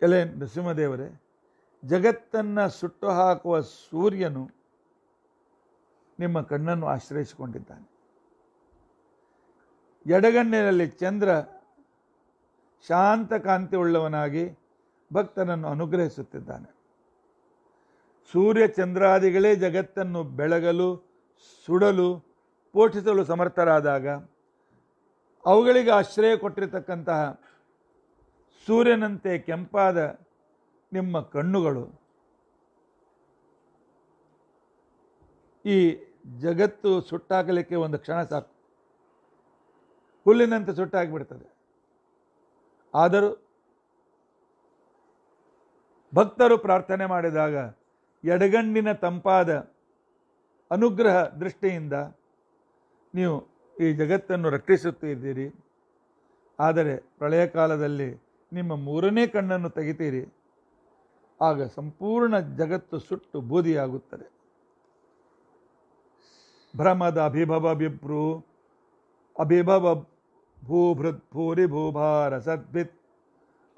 A: ಕೆಲೆ ನೃಸಿಂಹದೇವರೇ, ಜಗತ್ತನ್ನು ಸುಟ್ಟು ಹಾಕುವ ಸೂರ್ಯನು ನಿಮ್ಮ ಕಣ್ಣನ್ನು ಆಶ್ರಯಿಸಿಕೊಂಡಿದ್ದಾನೆ. ಎಡಗಣ್ಣಿನಲ್ಲಿ ಚಂದ್ರ ಶಾಂತ ಕಾಂತಿ ಉಳ್ಳವನಾಗಿ ಭಕ್ತನನ್ನು ಅನುಗ್ರಹಿಸುತ್ತಿದ್ದಾನೆ. ಸೂರ್ಯ ಚಂದ್ರಾದಿಗಳೇ ಜಗತ್ತನ್ನು ಬೆಳಗಲು, ಸುಡಲು, ಪೋಷಿಸಲು ಸಮರ್ಥರಾದಾಗ ಅವುಗಳಿಗೆ ಆಶ್ರಯ ಕೊಟ್ಟಿರತಕ್ಕಂತಹ ಸೂರ್ಯನಂತೆ ಕೆಂಪಾದ ನಿಮ್ಮ ಕಣ್ಣುಗಳು. ಈ ಜಗತ್ತು ಸುಟ್ಟಾಕಲಿಕ್ಕೆ ಒಂದು ಕ್ಷಣ ಸಾಕು. ಹುಲ್ಲಿನಂತೆ ಸುಟ್ಟಾಗಿಬಿಡ್ತದೆ. ಆದರೂ ಭಕ್ತರು ಪ್ರಾರ್ಥನೆ ಮಾಡಿದಾಗ ಎಡಗಣ್ಣಿನ ತಂಪಾದ ಅನುಗ್ರಹ ದೃಷ್ಟಿಯಿಂದ ನೀವು ಈ ಜಗತ್ತನ್ನು ರಕ್ಷಿಸುತ್ತಿದ್ದೀರಿ. ಆದರೆ ಪ್ರಳಯ ಕಾಲದಲ್ಲಿ ನಿಮ್ಮ ಮೂರನೇ ಕಣ್ಣನ್ನು ತೆಗಿತೀರಿ. ಆಗ ಸಂಪೂರ್ಣ ಜಗತ್ತು ಸುಟ್ಟು ಬೂದಿಯಾಗುತ್ತದೆ. ಭ್ರಮದ ಅಭಿಭವ ಬಿಭ್ರು ಅಭಿಭವ ಭೂಭೃತ್ ಭೂರಿ ಭೂಭಾರ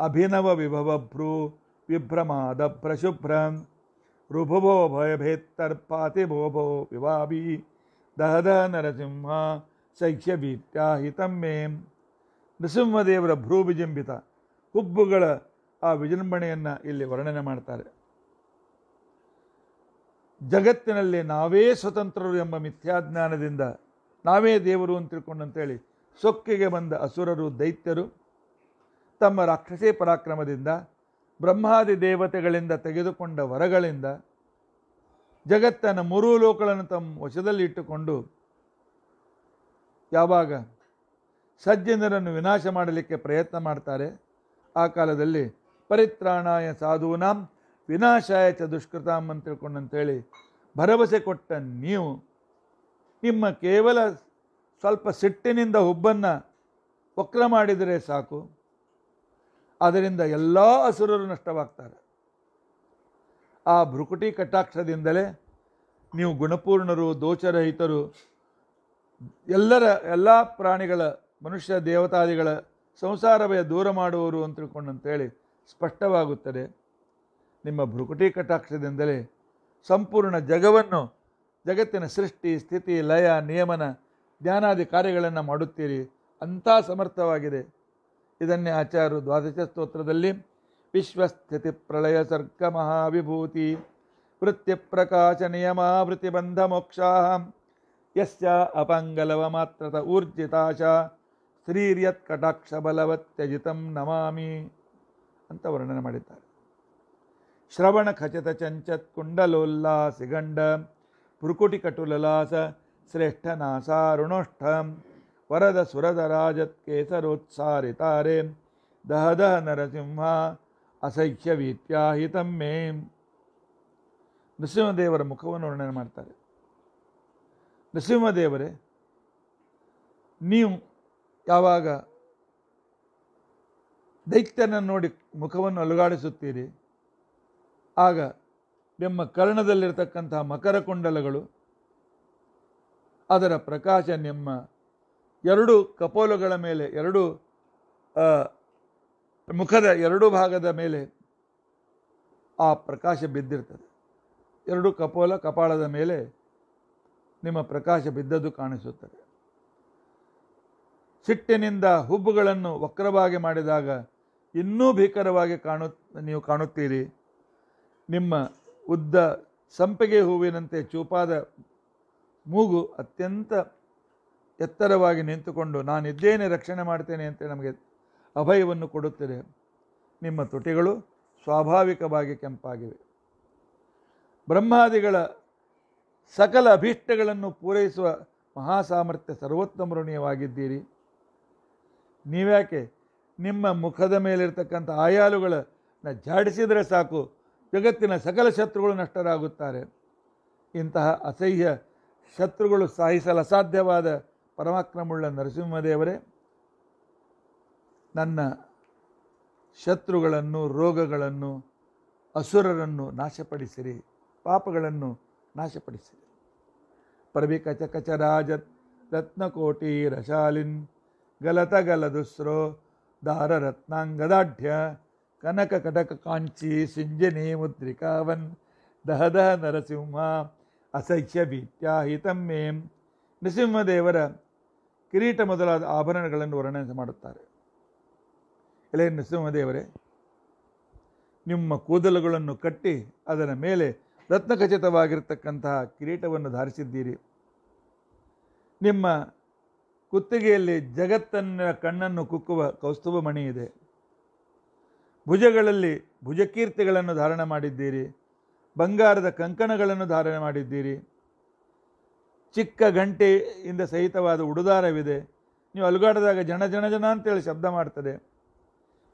A: ಅಭಿನವ ವಿಭವ ಭ್ರೂ ವಿಭ್ರಮಾದ ಪ್ರಶುಭ್ರಂ ರುಭುಭೋ ಭಯಭೇತ್ತರ್ಪಾತಿ ಭೋಭೋ ವಿವಾಭಿ ದಹದ ನರಸಿಂಹ ಶೈಕ್ಷ್ಯ ಭೀತ್ಯಾಹಿತಂ ಮೇಂ ನೃಸಿಂಹದೇವರ ಭ್ರೂ ವಿಜಂಬಿತ ಹುಬ್ಬುಗಳ ಆ ವಿಜೃಂಭಣೆಯನ್ನು ಇಲ್ಲಿ ವರ್ಣನೆ ಮಾಡ್ತಾರೆ। ಜಗತ್ತಿನಲ್ಲಿ ನಾವೇ ಸ್ವತಂತ್ರರು ಎಂಬ ಮಿಥ್ಯಾಜ್ಞಾನದಿಂದ ನಾವೇ ದೇವರು ಅಂತ ತಿಳ್ಕೊಂಡಂತೇಳಿ ಸೊಕ್ಕಿಗೆ ಬಂದ ಅಸುರರು, ದೈತ್ಯರು ತಮ್ಮ ರಾಕ್ಷಸಿ ಪರಾಕ್ರಮದಿಂದ, ಬ್ರಹ್ಮಾದಿ ದೇವತೆಗಳಿಂದ ತೆಗೆದುಕೊಂಡ ವರಗಳಿಂದ ಜಗತ್ತನ ಮೂರೂ ಲೋಕಗಳನ್ನು ತಮ್ಮ ವಶದಲ್ಲಿ ಇಟ್ಟುಕೊಂಡು ಯಾವಾಗ ಸಜ್ಜನರನ್ನು ವಿನಾಶ ಮಾಡಲಿಕ್ಕೆ ಪ್ರಯತ್ನ ಮಾಡ್ತಾರೆ, ಆ ಕಾಲದಲ್ಲಿ ಪರಿತ್ರಾಣಾಯ ಸಾಧೂನಾಂ ವಿನಾಶಾಯ ಚ ದುಷ್ಕೃತಾಂ ಅಂತ ತಿಳ್ಕೊಂಡಂತೇಳಿ ಭರವಸೆ ಕೊಟ್ಟ ನೀವು ನಿಮ್ಮ ಕೇವಲ ಸ್ವಲ್ಪ ಸಿಟ್ಟಿನಿಂದ ಹುಬ್ಬನ್ನು ವಕ್ರ ಮಾಡಿದರೆ ಸಾಕು. ಅದರಿಂದ ಎಲ್ಲ ಅಸುರರು ನಷ್ಟವಾಗ್ತಾರೆ. ಆ ಭ್ರುಕುಟಿ ಕಟಾಕ್ಷದಿಂದಲೇ ನೀವು ಗುಣಪೂರ್ಣರು, ದೋಷರಹಿತರು, ಎಲ್ಲರ, ಎಲ್ಲ ಪ್ರಾಣಿಗಳ, ಮನುಷ್ಯ ದೇವತಾದಿಗಳ ಸಂಸಾರವೇ ದೂರ ಮಾಡುವರು ಅಂತ ತಿಳ್ಕೊಂಡಂತೇಳಿ ಸ್ಪಷ್ಟವಾಗುತ್ತದೆ. ನಿಮ್ಮ ಭ್ರುಕುಟಿ ಕಟಾಕ್ಷದಿಂದಲೇ ಸಂಪೂರ್ಣ ಜಗವನ್ನು ಜಗತ್ತಿನ ಸೃಷ್ಟಿ, ಸ್ಥಿತಿ, ಲಯ, ನಿಯಮನ ಧ್ಯಾನಾದಿ ಕಾರ್ಯಗಳನ್ನು ಮಾಡುತ್ತೀರಿ. ಅಂಥ ಸಮರ್ಥವಾಗಿದೆ. ಇದನ್ನೇ ಆಚಾರ್ಯರು ದ್ವಾದಶ ಸ್ತೋತ್ರದಲ್ಲಿ, ವಿಶ್ವಸ್ಥಿತಿ ಪ್ರಳಯ ಸರ್ಗ ಮಹಾವಿಭೂತಿ, ವೃತ್ತಿ ಪ್ರಕಾಶ ನಿಯಮಾವೃತಿ ಬಂಧ ಮೋಕ್ಷಾ, ಯಸ್ಯ ಅಪಂಗಲವ ಮಾತ್ರತ ಊರ್ಜಿತಾಶ ಸ್ತ್ರೀರ್ಯತ್ ಕಟಾಕ್ಷ ಬಲವತ್ಯಜಿತಂ ನಮಾಮಿ ಅಂತ ವರ್ಣನೆ ಮಾಡಿದ್ದಾರೆ. ಶ್ರವಣ ಖಚಿತ ಚಂಚತ್ ಕುಂಡಲೋಲ್ಲಾ ಗಂಡ ಪುರುಕುಟಿ ಕಟುಲಲಾಸ ಶ್ರೇಷ್ಠ ನಾಸಾರುಣೋಷ್ಠ ವರದ ಸುರದ ರಾಜತ್ ಕೇಸರೋತ್ಸಾರಿತಾರೆ ದಹ ದಹ ನರಸಿಂಹ ಅಸಹ್ಯ ವೀತ್ಯಾಹಿತಂ ಮೇ. ನೃಸಿಂಹದೇವರ ಮುಖವನ್ನು ವರ್ಣನೆ ಮಾಡ್ತಾರೆ. ನೃಸಿಂಹದೇವರೇ ನೀವು ಯಾವಾಗ ದೈತ್ಯನ ನೋಡಿ ಮುಖವನ್ನು ಅಲುಗಾಡಿಸುತ್ತೀರಿ, ಆಗ ನಿಮ್ಮ ಕರ್ಣದಲ್ಲಿರತಕ್ಕಂತಹ ಮಕರ ಕುಂಡಲಗಳು, ಅದರ ಪ್ರಕಾಶ ನಿಮ್ಮ ಎರಡು ಕಪೋಲಗಳ ಮೇಲೆ, ಎರಡು ಮುಖದ ಎರಡು ಭಾಗದ ಮೇಲೆ ಆ ಪ್ರಕಾಶ ಬಿದ್ದಿರ್ತದೆ. ಎರಡು ಕಪೋಲ ಕಪಾಳದ ಮೇಲೆ ನಿಮ್ಮ ಪ್ರಕಾಶ ಬಿದ್ದದ್ದು ಕಾಣಿಸುತ್ತದೆ. ಸಿಟ್ಟಿನಿಂದ ಹುಬ್ಬುಗಳನ್ನು ವಕ್ರವಾಗಿ ಮಾಡಿದಾಗ ಇನ್ನೂ ಭೀಕರವಾಗಿ ಕಾಣು, ನೀವು ಕಾಣುತ್ತೀರಿ. ನಿಮ್ಮ ಉದ್ದ ಸಂಪಿಗೆ ಹೂವಿನಂತೆ ಚೂಪಾದ ಮೂಗು ಅತ್ಯಂತ ಎತ್ತರವಾಗಿ ನಿಂತುಕೊಂಡು, ನಾನಿದ್ದೇನೆ, ರಕ್ಷಣೆ ಮಾಡ್ತೇನೆ ಅಂತ ನಮಗೆ ಅಭಯವನ್ನು ಕೊಡುತ್ತದೆ. ನಿಮ್ಮ ತುಟಿಗಳು ಸ್ವಾಭಾವಿಕವಾಗಿ ಕೆಂಪಾಗಿವೆ. ಬ್ರಹ್ಮಾದಿಗಳ ಸಕಲ ಅಭೀಷ್ಟಗಳನ್ನು ಪೂರೈಸುವ ಮಹಾಸಾಮರ್ಥ್ಯ ಸರ್ವೋತ್ತಮರಣೀಯವಾಗಿದ್ದೀರಿ ನೀವ್ಯಾಕೆ ನಿಮ್ಮ ಮುಖದ ಮೇಲಿರ್ತಕ್ಕಂಥ ಆಯಾಲುಗಳನ್ನ ಜಾಡಿಸಿದರೆ ಸಾಕು ಜಗತ್ತಿನ ಸಕಲ ಶತ್ರುಗಳು ನಷ್ಟರಾಗುತ್ತಾರೆ. ಇಂತಹ ಅಸಹ್ಯ ಶತ್ರುಗಳು ಸಾಯಿಸಲು ಅಸಾಧ್ಯವಾದ ಪರಮಾಕ್ರಮುಳ್ಳ ನರಸಿಂಹದೇವರೇ, ನನ್ನ ಶತ್ರುಗಳನ್ನು, ರೋಗಗಳನ್ನು, ಅಸುರರನ್ನು ನಾಶಪಡಿಸಿರಿ, ಪಾಪಗಳನ್ನು ನಾಶಪಡಿಸಿರಿ. ಪರವಿಕಚ ಕಚರಾಜತ್ ರತ್ನಕೋಟಿ ರಶಾಲಿನ್ ಗಲತ ಗಲದುಸ್ರೋ ದಾರ ರತ್ನಾಂಗದಾಢ್ಯ ಕನಕ ಕಟಕ ಕಾಂಚಿ ಸಿಂಜನಿ ಮುದ್ರಿಕಾವನ್, ದಹ ದಹ ನರಸಿಂಹ, ಅಸಹ್ಯ ಭೀತ್ಯಾ ಹಿತಮ್ಮೇಂ ನರಸಿಂಹದೇವರ ಕಿರೀಟ ಮೊದಲಾದ ಆಭರಣಗಳನ್ನು ವರ್ಣನೆ ಮಾಡುತ್ತಾರೆ. ಎಲೆ ನೃಸಿಂಹದೇವರೇ ನಿಮ್ಮ ಕೂದಲುಗಳನ್ನು ಕಟ್ಟಿ ಅದರ ಮೇಲೆ ರತ್ನಖಚಿತವಾಗಿರ್ತಕ್ಕಂತಹ ಕಿರೀಟವನ್ನು ಧಾರಿಸಿದ್ದೀರಿ. ನಿಮ್ಮ ಕುತ್ತಿಗೆಯಲ್ಲಿ ಜಗತ್ತನ್ನ ಕಣ್ಣನ್ನು ಕುಕ್ಕುವ ಕೌಸ್ತುಭ ಮಣಿ ಇದೆ. ಭುಜಗಳಲ್ಲಿ ಭುಜಕೀರ್ತಿಗಳನ್ನು ಧಾರಣ ಮಾಡಿದ್ದೀರಿ, ಬಂಗಾರದ ಕಂಕಣಗಳನ್ನು ಧಾರಣೆ ಮಾಡಿದ್ದೀರಿ. ಚಿಕ್ಕ ಗಂಟೆಯಿಂದ ಸಹಿತವಾದ ಉಡುದಾರವಿದೆ. ನೀವು ಅಲುಗಾಡಿದಾಗ ಜನ ಜನ ಜನ ಅಂತೇಳಿ ಶಬ್ದ ಮಾಡ್ತದೆ.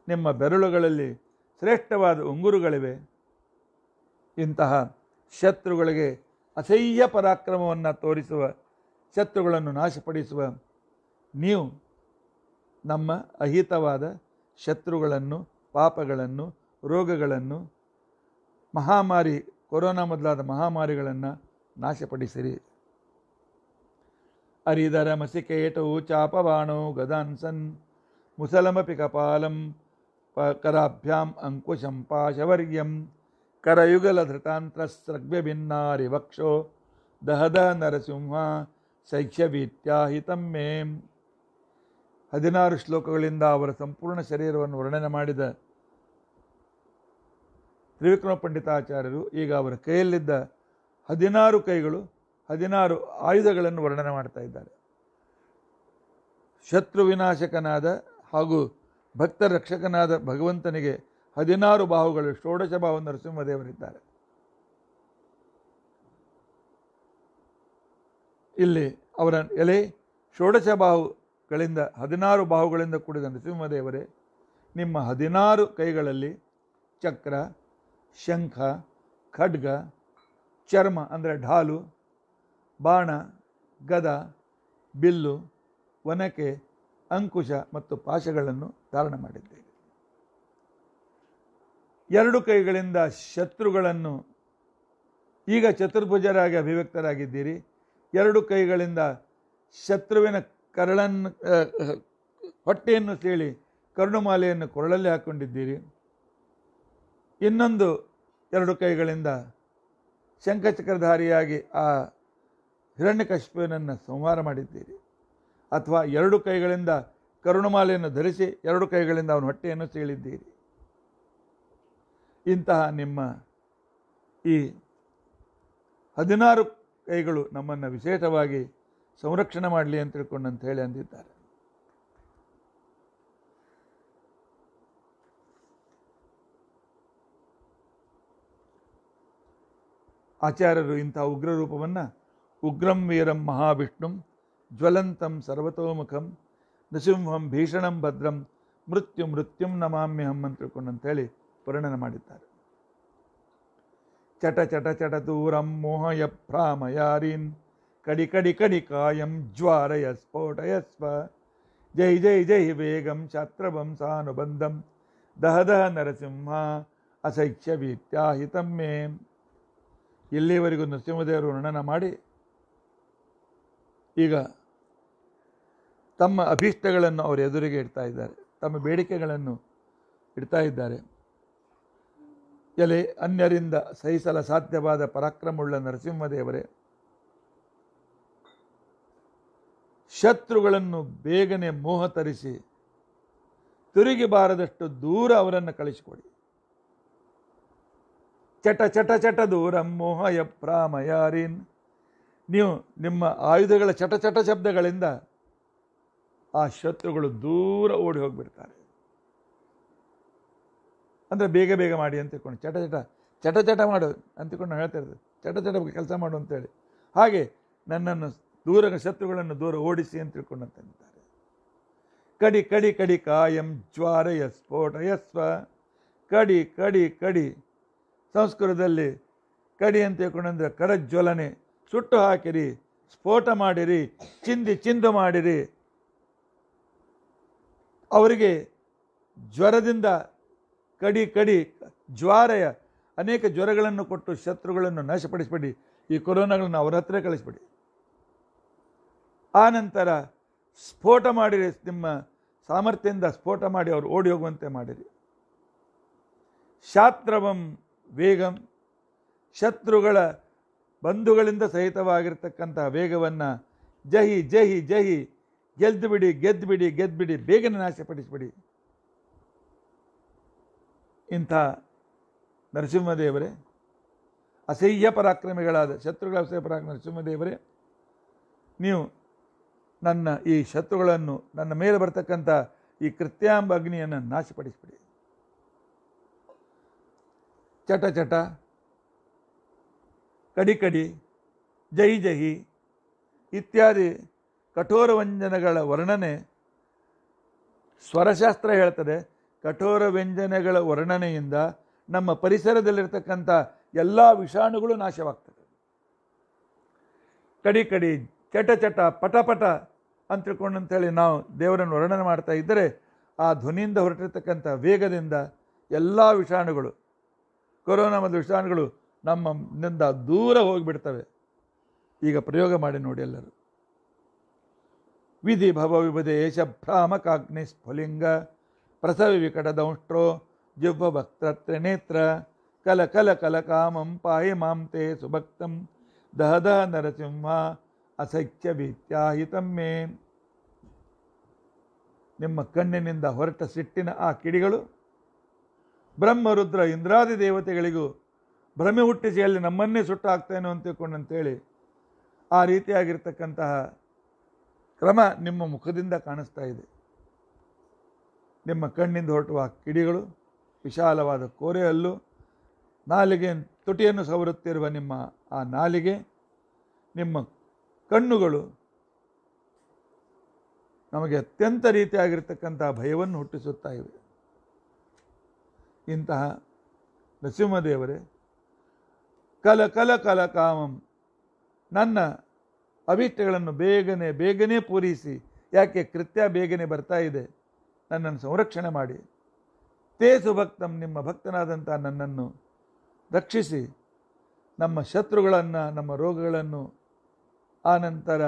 A: ನಿಮ್ಮ ಬೆರಳುಗಳಲ್ಲಿ ಶ್ರೇಷ್ಠವಾದ ಉಂಗುರುಗಳಿವೆ. ಇಂತಹ ಶತ್ರುಗಳಿಗೆ ಅಸಹ್ಯ ಪರಾಕ್ರಮವನ್ನು ತೋರಿಸುವ, ಶತ್ರುಗಳನ್ನು ನಾಶಪಡಿಸುವ, ನೀವು ನಮ್ಮ ಅಹಿತವಾದ ಶತ್ರುಗಳನ್ನು ಪಾಪಗಳನ್ನು, ರೋಗಗಳನ್ನು, ಮಹಾಮಾರಿ, ಕೊರೋನಾ ಮೊದಲಾದ ಮಹಾಮಾರಿಗಳನ್ನು ನಾಶಪಡಿಸಿರಿ. ಅರಿದರ ಮಸಿಕೇಟವು ಚಾಪವಾಣೋ ಗದಾನ್ಸನ್ ಮುಸಲಮಪಿ ಕಪಾಲಂ ಪ ಕರಾಭ್ಯಾಂ ಅಂಕುಶಂ ಪಾಶವರ್ಯಂ ಕರಯುಗಲಧೃತಾಂತ್ರಸ್ರಗ್ವ್ಯ ಭಿನ್ನಾರಿ ವಕ್ಷೋ, ದಹದ ನರಸಿಂಹ ಶೈಕ್ಷವೀತ್ಯಾಹಿತಂ ಮೇಂ. ಹದಿನಾರು ಶ್ಲೋಕಗಳಿಂದ ಅವರ ಸಂಪೂರ್ಣ ಶರೀರವನ್ನು ವರ್ಣನೆ ಮಾಡಿದ ತ್ರಿವಿಕ್ರಮ ಪಂಡಿತಾಚಾರ್ಯರು, ಈಗ ಅವರ ಕೈಯಲ್ಲಿದ್ದ ಹದಿನಾರು ಕೈಗಳು, ಹದಿನಾರು ಆಯುಧಗಳನ್ನು ವರ್ಣನೆ ಮಾಡ್ತಾ ಇದ್ದಾರೆ. ಶತ್ರು ವಿನಾಶಕನಾದ ಹಾಗೂ ಭಕ್ತ ರಕ್ಷಕನಾದ ಭಗವಂತನಿಗೆ ಹದಿನಾರು ಬಾಹುಗಳು, ಷೋಡಶ ಬಾಹು ನರಸಿಂಹದೇವರಿದ್ದಾರೆ. ಇಲ್ಲಿ ಅವರ ಎಲೆ ಷೋಡಶ ಬಾಹುಗಳಿಂದ ಹದಿನಾರು ಬಾಹುಗಳಿಂದ ಕೂಡಿದ ನರಸಿಂಹದೇವರೇ ನಿಮ್ಮ ಹದಿನಾರು ಕೈಗಳಲ್ಲಿ ಚಕ್ರ, ಶಂಖ, ಖಡ್ಗ, ಚರ್ಮ ಅಂದರೆ ಢಾಲು, ಬಾಣ, ಗದ, ಬಿಲ್ಲು, ಒನಕೆ, ಅಂಕುಶ ಮತ್ತು ಪಾಶಗಳನ್ನು ಧಾರಣ ಮಾಡಿದ್ದೇವೆ. ಎರಡು ಕೈಗಳಿಂದ ಶತ್ರುಗಳನ್ನು ಈಗ ಚತುರ್ಭುಜರಾಗಿ ಅಭಿವ್ಯಕ್ತರಾಗಿದ್ದೀರಿ. ಎರಡು ಕೈಗಳಿಂದ ಶತ್ರುವಿನ ಕರಳನ್ನು ಹೊಟ್ಟೆಯನ್ನು ಸೇಳಿ ಕರುಣಮಾಲೆಯನ್ನು ಕೊರಳಲ್ಲಿ ಹಾಕ್ಕೊಂಡಿದ್ದೀರಿ ಇನ್ನೊಂದು ಎರಡು ಕೈಗಳಿಂದ ಶಂಖಚಕ್ರಧಾರಿಯಾಗಿ ಆ ಹಿರಣ್ಯಕಶ್ಯಪನನ್ನು ಸಂಹಾರ ಮಾಡಿದ್ದೀರಿ. ಅಥವಾ ಎರಡು ಕೈಗಳಿಂದ ಕರುಣಮಾಲೆಯನ್ನು ಧರಿಸಿ ಎರಡು ಕೈಗಳಿಂದ ಅವನ ಹೊಟ್ಟೆಯನ್ನು ಸೀಳಿದ್ದೀರಿ. ಇಂತಹ ನಿಮ್ಮ ಈ ಹದಿನಾರು ಕೈಗಳು ನಮ್ಮನ್ನು ವಿಶೇಷವಾಗಿ ಸಂರಕ್ಷಣೆ ಮಾಡಲಿ ಅಂತ ತಿಳ್ಕೊಂಡು ಹೇಳಿ ಅಂದಿದ್ದಾರೆ. ಆಚಾರ್ಯರು ಇಂಥ ಉಗ್ರ ರೂಪವನ್ನು ಉಗ್ರಂ ವೀರಂ ಮಹಾವಿಷ್ಣುಂ ಜ್ವಲಂತಂ ಸರ್ವತೋಮುಖಂ ನೃಸಿಂಹಂ ಭೀಷಣಂ ಭದ್ರಂ ಮೃತ್ಯು ಮೃತ್ಯುಂ ನಮಾಮ್ಯಹಂ ಅಂತ ತಿಳ್ಕೊಂಡು ಅಂತೇಳಿ ವರ್ಣನೆ ಮಾಡಿದ್ದಾರೆ. ಚಟ ಚಟ ಚಟ ದೂರಂ ಮೋಹಯ ಭ್ರಾಮಯಾರೀನ್ ಕಡಿ ಕಡಿ ಕಡಿ ಕಾಯಂ ಜ್ವಾರಯ ಸ್ಫೋಟಯ ಸ್ವ ಜೈ ಜೈ ಜೈ ವೇಗಂ ಛಾತ್ರವಂ ಸಾನುಬಂಧಂ ದಹ ದಹ ನರಸಿಂಹ ಅಸೈಕ್ಷ್ಯ ವೀತ್ಯಾಹಿತಂ ಮೇ. ಇಲ್ಲಿವರೆಗೂ ನರಸಿಂಹದೇವರು ವರ್ಣನ ಮಾಡಿ. ಈಗ ತಮ್ಮ ಅಭೀಷ್ಟಗಳನ್ನು ಅವರ ಎದುರಿಗೆ ಇಡ್ತಾ ಇದ್ದಾರೆ. ತಮ್ಮ ಬೇಡಿಕೆಗಳನ್ನು ಇಡ್ತಾ ಇದ್ದಾರೆ. ಎಲೆ ಅನ್ಯರಿಂದ ಸಹಿಸಲ ಸಾಧ್ಯವಾದ ಪರಾಕ್ರಮವುಳ್ಳ ನರಸಿಂಹದೇವರೇ ಶತ್ರುಗಳನ್ನು ಬೇಗನೆ ಮೋಹ ತರಿಸಿ ತಿರುಗಿ ಬಾರದಷ್ಟು ದೂರ ಅವರನ್ನು ಕಳಿಸಿಕೊಡಿ. ಚಟ ಚಟ ಚಟ ದೂರ ಮೋಹ ಯಪ್ರಾಮಯಾರೀನ್ ನೀವು ನಿಮ್ಮ ಆಯುಧಗಳ ಚಟ ಚಟ ಶಬ್ದಗಳಿಂದ ಆ ಶತ್ರುಗಳು ದೂರ ಓಡಿ ಹೋಗಿಬಿಡ್ತಾರೆ. ಅಂದರೆ ಬೇಗ ಬೇಗ ಮಾಡಿ ಅಂತ ತಿಳ್ಕೊಂಡು ಚಟ ಚಟ ಚಟ ಚಟ ಮಾಡು ಅಂತ ತಿಳ್ಕೊಂಡು ಹೇಳ್ತಾ ಇರ್ತದೆ ಚಟ ಚಟ ಕೆಲಸ ಮಾಡು ಅಂತೇಳಿ. ಹಾಗೆ ನನ್ನನ್ನು ದೂರ ಶತ್ರುಗಳನ್ನು ದೂರ ಓಡಿಸಿ ಅಂತ ತಿಳ್ಕೊಂಡಂತಿದ್ದಾರೆ ಕಡಿ ಕಡಿ ಕಡಿ ಕಾಯಂ ಜ್ವಾರಯ ಸ್ಫೋಟಯ ಸ್ವ ಕಡಿ ಕಡಿ ಕಡಿ ಸಂಸ್ಕೃತದಲ್ಲಿ ಕಡಿ ಅಂತ ತಿಳ್ಕೊಂಡಂದ್ರೆ ಕಡಜ್ವಲನೆ ಸುಟ್ಟು ಹಾಕಿರಿ, ಸ್ಫೋಟ ಮಾಡಿರಿ, ಚಿಂದಿ, ಚಿಂದು ಮಾಡಿರಿ. ಅವರಿಗೆ ಜ್ವರದಿಂದ ಕಡಿ ಕಡಿ ಜ್ವಾರಯ ಅನೇಕ ಜ್ವರಗಳನ್ನು ಕೊಟ್ಟು ಶತ್ರುಗಳನ್ನು ನಾಶಪಡಿಸಬೇಡಿ. ಈ ಕೊರೋನಾಗಳನ್ನು ಅವರ ಹತ್ರ ಕಳಿಸ್ಬಿಡಿ. ಆ ನಂತರ ಸ್ಫೋಟ ಮಾಡಿರಿ, ನಿಮ್ಮ ಸಾಮರ್ಥ್ಯದಿಂದ ಸ್ಫೋಟ ಮಾಡಿ ಅವರು ಓಡಿ ಹೋಗುವಂತೆ ಮಾಡಿರಿ. ಶಾತ್ರವಂ ವೇಗಂ, ಶತ್ರುಗಳ ಬಂಧುಗಳಿಂದ ಸಹಿತವಾಗಿರ್ತಕ್ಕಂತಹ ವೇಗವನ್ನು ಜಹಿ ಜಹಿ ಜಹಿ ಗೆದ್ದು ಬಿಡಿ ಗೆದ್ದು ಬಿಡಿ ಗೆದ್ದು ಬಿಡಿ ಬೇಗನೆ ನಾಶಪಡಿಸಿಬಿಡಿ. ಇಂಥ ನರಸಿಂಹದೇವರೇ, ಅಸಹ್ಯ ಪರಾಕ್ರಮಿಗಳಾದ ಶತ್ರುಗಳ ಅಸಹ್ಯ ಪರಾಕ್ರಮ ನರಸಿಂಹದೇವರೇ, ನೀವು ನನ್ನ ಈ ಶತ್ರುಗಳನ್ನು ನನ್ನ ಮೇಲೆ ಬರ್ತಕ್ಕಂಥ ಈ ಕೃತ್ಯಾಂಬ ಅಗ್ನಿಯನ್ನು ನಾಶಪಡಿಸಿಬಿಡಿ. ಚಟ ಚಟ, ಕಡಿ ಕಡಿ, ಜೈ ಜಹಿ ಇತ್ಯಾದಿ ಕಠೋರ ವ್ಯಂಜನಗಳ ವರ್ಣನೆ ಸ್ವರಶಾಸ್ತ್ರ ಹೇಳ್ತದೆ. ಕಠೋರ ವ್ಯಂಜನಗಳ ವರ್ಣನೆಯಿಂದ ನಮ್ಮ ಪರಿಸರದಲ್ಲಿರ್ತಕ್ಕಂಥ ಎಲ್ಲ ವಿಷಾಣುಗಳು ನಾಶವಾಗ್ತದೆ. ಕಡಿ ಕಡಿ, ಚಟ ಚಟ, ಪಟ ಪಟ ಅಂತ ತಿಳ್ಕೊಂಡು ಅಂತೇಳಿ ನಾವು ದೇವರನ್ನು ವರ್ಣನೆ ಮಾಡ್ತಾ ಇದ್ದರೆ ಆ ಧ್ವನಿಯಿಂದ ಹೊರಟಿರ್ತಕ್ಕಂಥ ವೇಗದಿಂದ ಎಲ್ಲ ವಿಷಾಣುಗಳು, ಕೊರೋನಾ ಮತ್ತು ವಿಷಾಣುಗಳು ನಮ್ಮಿಂದ ದೂರ ಹೋಗಿಬಿಡ್ತವೆ. ಈಗ ಪ್ರಯೋಗ ಮಾಡಿ ನೋಡಿ ಎಲ್ಲರೂ. ವಿಧಿ ಭವ ವಿಭದೇಶ ಭ್ರಾಮಕಾಗ್ನಿ ಸ್ಫುಲಿಂಗ ಪ್ರಸವ ವಿಕಟ ದಂಷ್ಟ್ರೋ ಜಿಹ್ವ ಭಕ್ತ ತ್ರಿನೇತ್ರ ಕಲ ಕಲ ಕಲ ಕಾಮಂ ಪಾಯಿ ಮಾಂ ತೇ ಸುಭಕ್ತಂ ದಹ ದಹ ನರಸಿಂಹ ಅಸಖ್ಯ ಭೀತ್ಯಾಹಿತಂ ಮೇ. ನಿಮ್ಮ ಕಣ್ಣಿನಿಂದ ಹೊರಟ ಸಿಟ್ಟಿನ ಆ ಕಿಡಿಗಳು ಬ್ರಹ್ಮರುದ್ರ ಇಂದ್ರಾದಿ ದೇವತೆಗಳಿಗೂ ಭ್ರಮೆ ಹುಟ್ಟಿಸಿ ಅಲ್ಲಿ ನಮ್ಮನ್ನೇ ಸುಟ್ಟು ಹಾಕ್ತೇನೋ ಅಂತ ತಿಳ್ಕೊಂಡು ಅಂತೇಳಿ ಆ ರೀತಿಯಾಗಿರ್ತಕ್ಕಂತಹ ಕ್ರಮ ನಿಮ್ಮ ಮುಖದಿಂದ ಕಾಣಿಸ್ತಾ ಇದೆ. ನಿಮ್ಮ ಕಣ್ಣಿಂದ ಹೊರಟುವ ಕಿಡಿಗಳು ವಿಶಾಲವಾದ ಕೋರೆ ಹಲ್ಲು ನಾಲಿಗೆ ತುಟಿಯನ್ನು ಸವರುತ್ತಿರುವ ನಿಮ್ಮ ಆ ನಾಲಿಗೆ ನಿಮ್ಮ ಕಣ್ಣುಗಳು. ನಮಗೆ ಅತ್ಯಂತ ರೀತಿಯಾಗಿರ್ತಕ್ಕಂಥ ಭಯವನ್ನು ಹುಟ್ಟಿಸುತ್ತಾ ಇವೆ. ಇಂತಹ ನರಸಿಂಹದೇವರೇ, ಕಲ ಕಲ ಕಲ ಕಾಮಂ, ನನ್ನ ಅಭಿಷ್ಟಗಳನ್ನು ಬೇಗನೆ ಬೇಗನೆ ಪೂರೈಸಿ, ಯಾಕೆ ಕೃತ್ಯ ಬೇಗನೆ ಬರ್ತಾ ಇದೆ, ನನ್ನನ್ನು ಸಂರಕ್ಷಣೆ ಮಾಡಿ. ತೇ ಸುಭಕ್ತಂ, ನಿಮ್ಮ ಭಕ್ತನಾದಂಥ ನನ್ನನ್ನು ರಕ್ಷಿಸಿ, ನಮ್ಮ ಶತ್ರುಗಳನ್ನು, ನಮ್ಮ ರೋಗಗಳನ್ನು ಆನಂತರ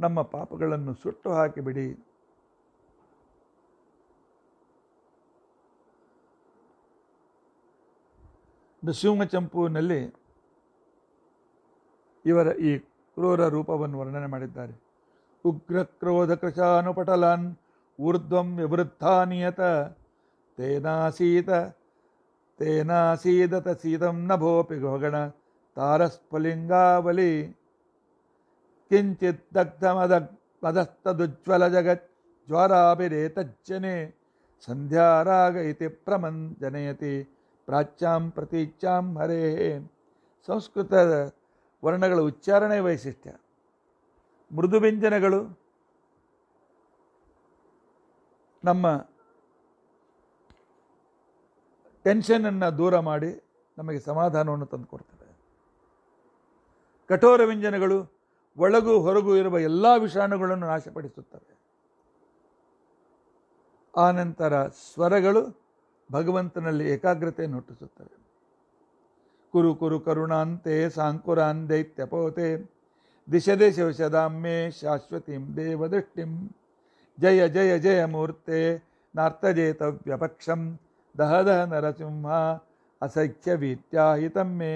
A: ನಮ್ಮ ಪಾಪಗಳನ್ನು ಸುಟ್ಟು ಹಾಕಿಬಿಡಿ. ಚಂಪುವಿನಲ್ಲಿ ಇವರ ಈ ಕ್ರೂರ ರೂಪವನ್ನು ವರ್ಣನೆ ಮಾಡಿದ್ದಾರೆ. ಉಗ್ರ ಕ್ರೋಧ ಕೃಶಾನುಪಟಲಾನ್ ಊರ್ಧ್ವಂ ವಿವೃದ್ಧಾನಿಯತ ತೇನಾಸೀತ, ತೇನಾಸೀದತ ಸೀತಂ ನಭೋಪಿ ಗೋಗಣ, ತಾರಸ್ಫುಲಿಂಗಾವಲಿ. ಕಿಂಚಿತ್ ದಗ್ಧಮದ ಮದಸ್ತದುಜ್ವಲ ಜಗತ್ ಜ್ವಾರಾಭಿರೇತಜ್ಜನೆ ಸಂಧ್ಯಾರಾಗ ಇತಿ ಪ್ರಮನ್ ಜನಯತಿ ಪ್ರಾಚ್ಯಾಂ ಪ್ರತೀಚ್ಯಾಂ ಹರೇ ಸಂಸ್ಕೃತ ವರ್ಣಗಳ ಉಚ್ಚಾರಣೆ ವೈಶಿಷ್ಟ್ಯ. ಮೃದು ವ್ಯಂಜನಗಳು ನಮ್ಮ ಟೆನ್ಷನನ್ನು ದೂರ ಮಾಡಿ ನಮಗೆ ಸಮಾಧಾನವನ್ನು ತಂದುಕೊಡ್ತವೆ. ಕಠೋರ ವ್ಯಂಜನಗಳು ಒಳಗೂ ಹೊರಗು ಇರುವ ಎಲ್ಲ ವಿಷಾಣುಗಳನ್ನು ನಾಶಪಡಿಸುತ್ತವೆ. ಆನಂತರ ಸ್ವರಗಳು ಭಗವಂತನಲ್ಲಿ ಏಕಾಗ್ರತೆಯನ್ನು ಹುಟ್ಟಿಸುತ್ತವೆ ಕುರು ಕುರು ಕರುಣಾಂತೆ ಸಾಂಕುರಾನ್ ದೈತ್ಯಪೋತೆ ದಿಶದೆ ಶಿವಶದಾಮ್ಮೆ ಶಾಶ್ವತಿಂ ದೇವದೃಷ್ಟಿಂ, ಜಯ ಜಯ ಜಯ ಮೂರ್ತೆ ನಾರ್ತಜೇತವ್ಯಪಕ್ಷಂ ದಹ ದಹ ನರಸಿಂಹ ಅಸಖ್ಯ ವೀತ್ಯಾಹಿತಮ್ಮೆ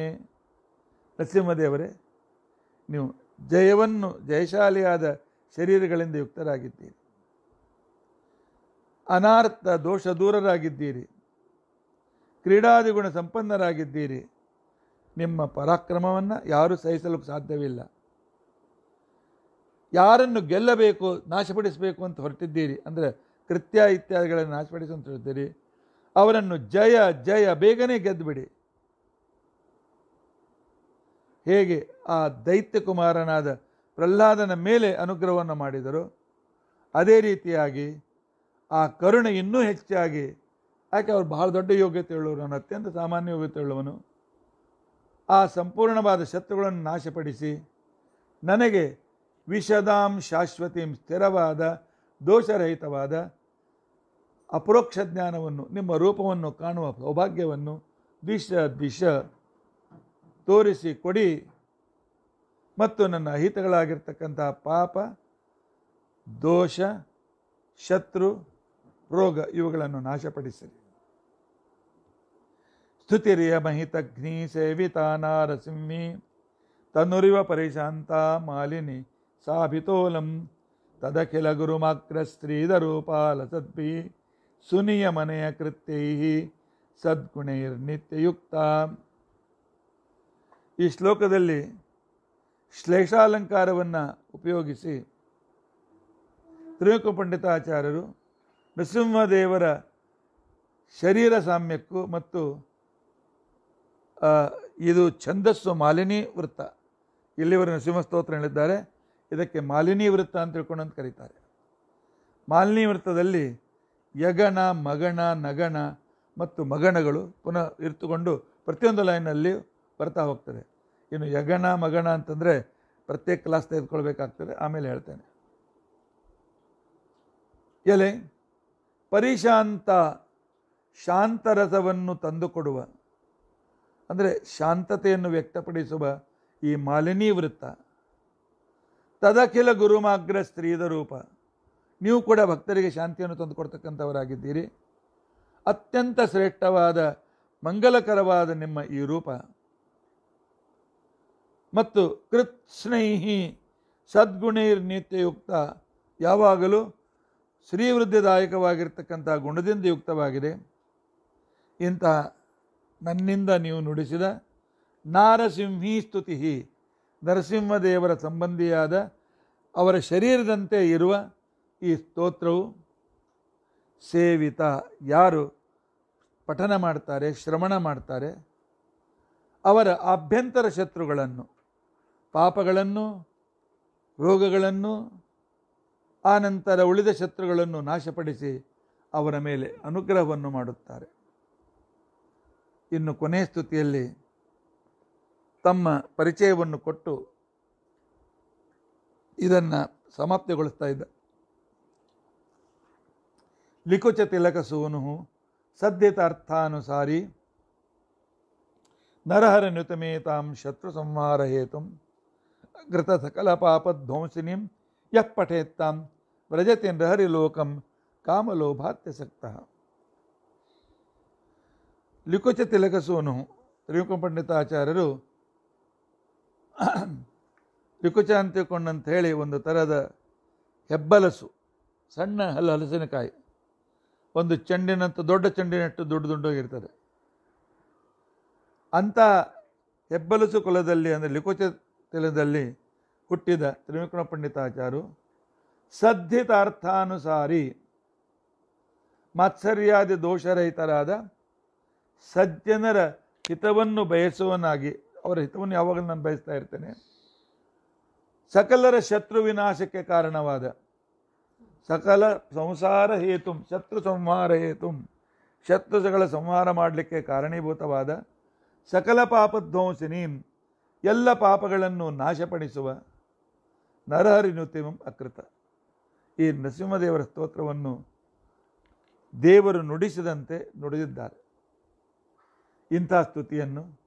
A: ನರಸಿಂಹದೇವರೇ, ನೀವು ಜಯವನ್ನು ಜಯಶಾಲಿಯಾದ ಶರೀರಗಳಿಂದ ಯುಕ್ತರಾಗಿದ್ದೀರಿ. ಅನಾರ್ಥ ದೋಷ ದೂರರಾಗಿದ್ದೀರಿ. ಕ್ರೀಡಾದಿಗುಣ ಸಂಪನ್ನರಾಗಿದ್ದೀರಿ. ನಿಮ್ಮ ಪರಾಕ್ರಮವನ್ನು ಯಾರೂ ಸಹಿಸಲು ಸಾಧ್ಯವಿಲ್ಲ. ಯಾರನ್ನು ಗೆಲ್ಲಬೇಕು, ನಾಶಪಡಿಸಬೇಕು ಅಂತ ಹೊರಟಿದ್ದೀರಿ, ಅಂದರೆ ಕೃತ್ಯ ಇತ್ಯಾದಿಗಳನ್ನು ನಾಶಪಡಿಸು ಅಂತ ಹೇಳ್ತೀರಿ, ಅವರನ್ನು ಜಯ ಜಯ ಬೇಗನೆ ಗೆದ್ದುಬಿಡಿ. ಹೇಗೆ ಆ ದೈತ್ಯ ಕುಮಾರನಾದ ಪ್ರಹ್ಲಾದನ ಮೇಲೆ ಅನುಗ್ರಹವನ್ನು ಮಾಡಿದರು, ಅದೇ ರೀತಿಯಾಗಿ ಆ ಕರುಣೆ ಇನ್ನೂ ಹೆಚ್ಚಾಗಿ, ಯಾಕೆ ಅವ್ರು ಬಹಳ ದೊಡ್ಡ ಯೋಗ್ಯತೆ ಉಳ್ಳವರು ನಾನು ಅತ್ಯಂತ ಸಾಮಾನ್ಯ ಯೋಗ್ಯತೆ ಉಳ್ಳವನು ಆ ಸಂಪೂರ್ಣವಾದ ಶತ್ರುಗಳನ್ನು ನಾಶಪಡಿಸಿ, ನನಗೆ ವಿಷದಾಂ ಶಾಶ್ವತಿಂ ಸ್ಥಿರವಾದ, ದೋಷರಹಿತವಾದ, ಅಪರೋಕ್ಷ ಜ್ಞಾನವನ್ನು, ನಿಮ್ಮ ರೂಪವನ್ನು ಕಾಣುವ ಸೌಭಾಗ್ಯವನ್ನು ದ್ವಿಷ ದಿಶ ತೋರಿಸಿ ಕೊಡಿ ಮತ್ತು ನನ್ನ ಅಹಿತಗಳಾಗಿರ್ತಕ್ಕಂತಹ ಪಾಪ, ದೋಷ, ಶತ್ರು, ರೋಗ ಇವುಗಳನ್ನು ನಾಶಪಡಿಸಿರಿ. ಸ್ತುತಿರಿಯ ಮಹಿತಗ್ನಿ ಸೇವಿತಾ ನಾರಸಿಂಹಿ, ತನ್ನುರಿವ ಪರಿಶಾಂತ ಮಾಲಿನಿ ಸಾಭಿತೋಲಂ, ತದಖಿಲ ಗುರುಮಾಕ್ರ ಸ್ತ್ರೀಧರೂಪಾಲಸದ್ಭಿ ಸುನಿಯ ಮನೆಯ ಕೃತ್ಯೈ ಸದ್ಗುಣೈರ್ನಿತ್ಯಯುಕ್ತ. ಈ ಶ್ಲೋಕದಲ್ಲಿ ಶ್ಲೇಷಾಲಂಕಾರವನ್ನು ಉಪಯೋಗಿಸಿ ತ್ರಿಮುಖ ಪಂಡಿತಾಚಾರ್ಯರು ನೃಸಿಂಹದೇವರ ಶರೀರ ಸಾಮ್ಯಕ್ಕೂ ಮತ್ತು ಇದು ಛಂದಸ್ಸು ಮಾಲಿನಿ ವೃತ್ತ. ಇಲ್ಲಿವರು ನೃಸಿಂಹ ಸ್ತೋತ್ರ ಹೇಳಿದ್ದಾರೆ. ಇದಕ್ಕೆ ಮಾಲಿನಿ ವೃತ್ತ ಅಂತ ತಿಳ್ಕೊಂಡು ಅಂತ ಕರೀತಾರೆ. ಮಾಲಿನಿ ವೃತ್ತದಲ್ಲಿ ಯಗಣ ಮಗಣ ನಗಣ ಮತ್ತು ಮಗಣಗಳು ಪುನಃ ಇರ್ತುಕೊಂಡು ಪ್ರತಿಯೊಂದು ಲೈನಲ್ಲಿ ಬರ್ತಾ ಹೋಗ್ತದೆ. ಇನ್ನು ಯಗಣ ಮಗಣ ಅಂತಂದರೆ ಪ್ರತ್ಯೇಕ ಕ್ಲಾಸ್ ತೆಗೆದುಕೊಳ್ಬೇಕಾಗ್ತದೆ. ಆಮೇಲೆ ಹೇಳ್ತೇನೆ. ಎಲೆ, ಪರಿಶಾಂತ ಶಾಂತರಸವನ್ನು ತಂದುಕೊಡುವ, ಅಂದರೆ ಶಾಂತತೆಯನ್ನು ವ್ಯಕ್ತಪಡಿಸುವ ಈ ಮಾಲಿನಿ ವೃತ್ತ. ತದಖಿಲ ಗುರುಮಾಗ್ರ ಸ್ತ್ರೀದ ರೂಪ. ನೀವು ಕೂಡ ಭಕ್ತರಿಗೆ ಶಾಂತಿಯನ್ನು ತಂದುಕೊಡ್ತಕ್ಕಂಥವರಾಗಿದ್ದೀರಿ. ಅತ್ಯಂತ ಶ್ರೇಷ್ಠವಾದ, ಮಂಗಲಕರವಾದ ನಿಮ್ಮ ಈ ರೂಪ. ಮತ್ತು ಕೃತ್ಸ್ನೈಹಿ ಸದ್ಗುಣೈರ್ ನಿತ್ಯಯುಕ್ತ ಯಾವಾಗಲೂ ಶ್ರೀವೃದ್ಧಿದಾಯಕವಾಗಿರ್ತಕ್ಕಂಥ ಗುಣದಿಂದ ಯುಕ್ತವಾಗಿದೆ. ಇಂತಹ ನನ್ನಿಂದ ನೀವು ನುಡಿಸಿದ ನಾರಸಿಂಹೀ ಸ್ತುತಿ ನರಸಿಂಹದೇವರ ಸಂಬಂಧಿಯಾದ ಅವರ ಶರೀರದಂತೆ ಇರುವ ಈ ಸ್ತೋತ್ರವು ಸೇವಿತ ಯಾರು ಪಠನ ಮಾಡ್ತಾರೆ, ಶ್ರವಣ ಮಾಡ್ತಾರೆ, ಅವರ ಆಭ್ಯಂತರ ಶತ್ರುಗಳನ್ನು ಪಾಪಗಳನ್ನು, ರೋಗಗಳನ್ನು ಆನಂತರ ಉಳಿದ ಶತ್ರುಗಳನ್ನು ನಾಶಪಡಿಸಿ ಅವರ ಮೇಲೆ ಅನುಗ್ರಹವನ್ನು ಮಾಡುತ್ತಾರೆ. ಇನ್ನು ಕೊನೆಯ ಸ್ತುತಿಯಲ್ಲಿ ತಮ್ಮ ಪರಿಚಯವನ್ನು ಕೊಟ್ಟು ಇದನ್ನು ಸಮಾಪ್ತಿಗೊಳಿಸ್ತಾ ಇದ್ದ. ಲಿಕುಚ ತಿಲಕ ಸೂನು ಸದ್ಯತಾರ್ಥಾನುಸಾರಿ ನರಹರ ನ್ಯುತಮೇತಾಂ ಶತ್ರು ಸಂಹಾರ ಹೇತು ಕೃತ ಸಕಲ ಪಾಪಧ್ವಂಸಿನಿಂ ಯಃ ಪಠೇತ್ತಾಂ ಲೋಕಂ ಕಾಮಲೋಭಾತ್ಯಸಕ್ತ ಲಿಕುಚ ತಿಲಕಸೋನು ಸೂನು ತ್ರಿಮುಖ ಪಂಡಿತಾಚಾರ್ಯರು ಲಿಕುಚ ಅಂತ ಹೇಳಿ ಒಂದು ಥರದ ಹೆಬ್ಬಲಸು, ಸಣ್ಣ ಹಲ್ಲ ಹಲಸಿನಕಾಯಿ, ಒಂದು ಚೆಂಡಿನಂತ ದೊಡ್ಡ ಚೆಂಡಿನಷ್ಟು ದೊಡ್ಡ ದೊಡ್ಡೋಗಿರ್ತದೆ ಅಂಥ ಹೆಬ್ಬಲಸು ಕುಲದಲ್ಲಿ ಅಂದರೆ ಲಿಕುಚ ತಿಲದಲ್ಲಿ ಹುಟ್ಟಿದ ತ್ರಿವಿಕ್ರಮ ಪಂಡಿತಾಚಾರು ಸದ್ಧಿತಾರ್ಥಾನುಸಾರಿ ಮಾತ್ಸರ್ಯಾದಿ ದೋಷರಹಿತರಾದ ಸಜ್ಜನರ ಹಿತವನ್ನು ಬಯಸುವನಾಗಿ ಅವರ ಹಿತವನ್ನು ಯಾವಾಗಲೂ ನಾನು ಬಯಸ್ತಾ ಇರ್ತೇನೆ. ಸಕಲರ ಶತ್ರು ವಿನಾಶಕ್ಕೆ ಕಾರಣವಾದ, ಸಕಲ ಸಂಸಾರ ಹೇತು, ಶತ್ರು ಸಂಹಾರ ಹೇತು, ಶತ್ರುಗಳ ಸಂಹಾರ ಮಾಡಲಿಕ್ಕೆ ಕಾರಣೀಭೂತವಾದ ಸಕಲ ಪಾಪಧ್ವಂಸಿನಿ ಎಲ್ಲ ಪಾಪಗಳನ್ನು ನಾಶಪಡಿಸುವ ನರಹರಿನುತಿಮಂ ಅಕೃತ. ಈ ನರಸಿಂಹದೇವರ ಸ್ತೋತ್ರವನ್ನು ದೇವರು ನುಡಿಸಿದಂತೆ ನುಡಿದಿದ್ದಾರೆ. ಇಂಥ ಸ್ತುತಿಯನ್ನು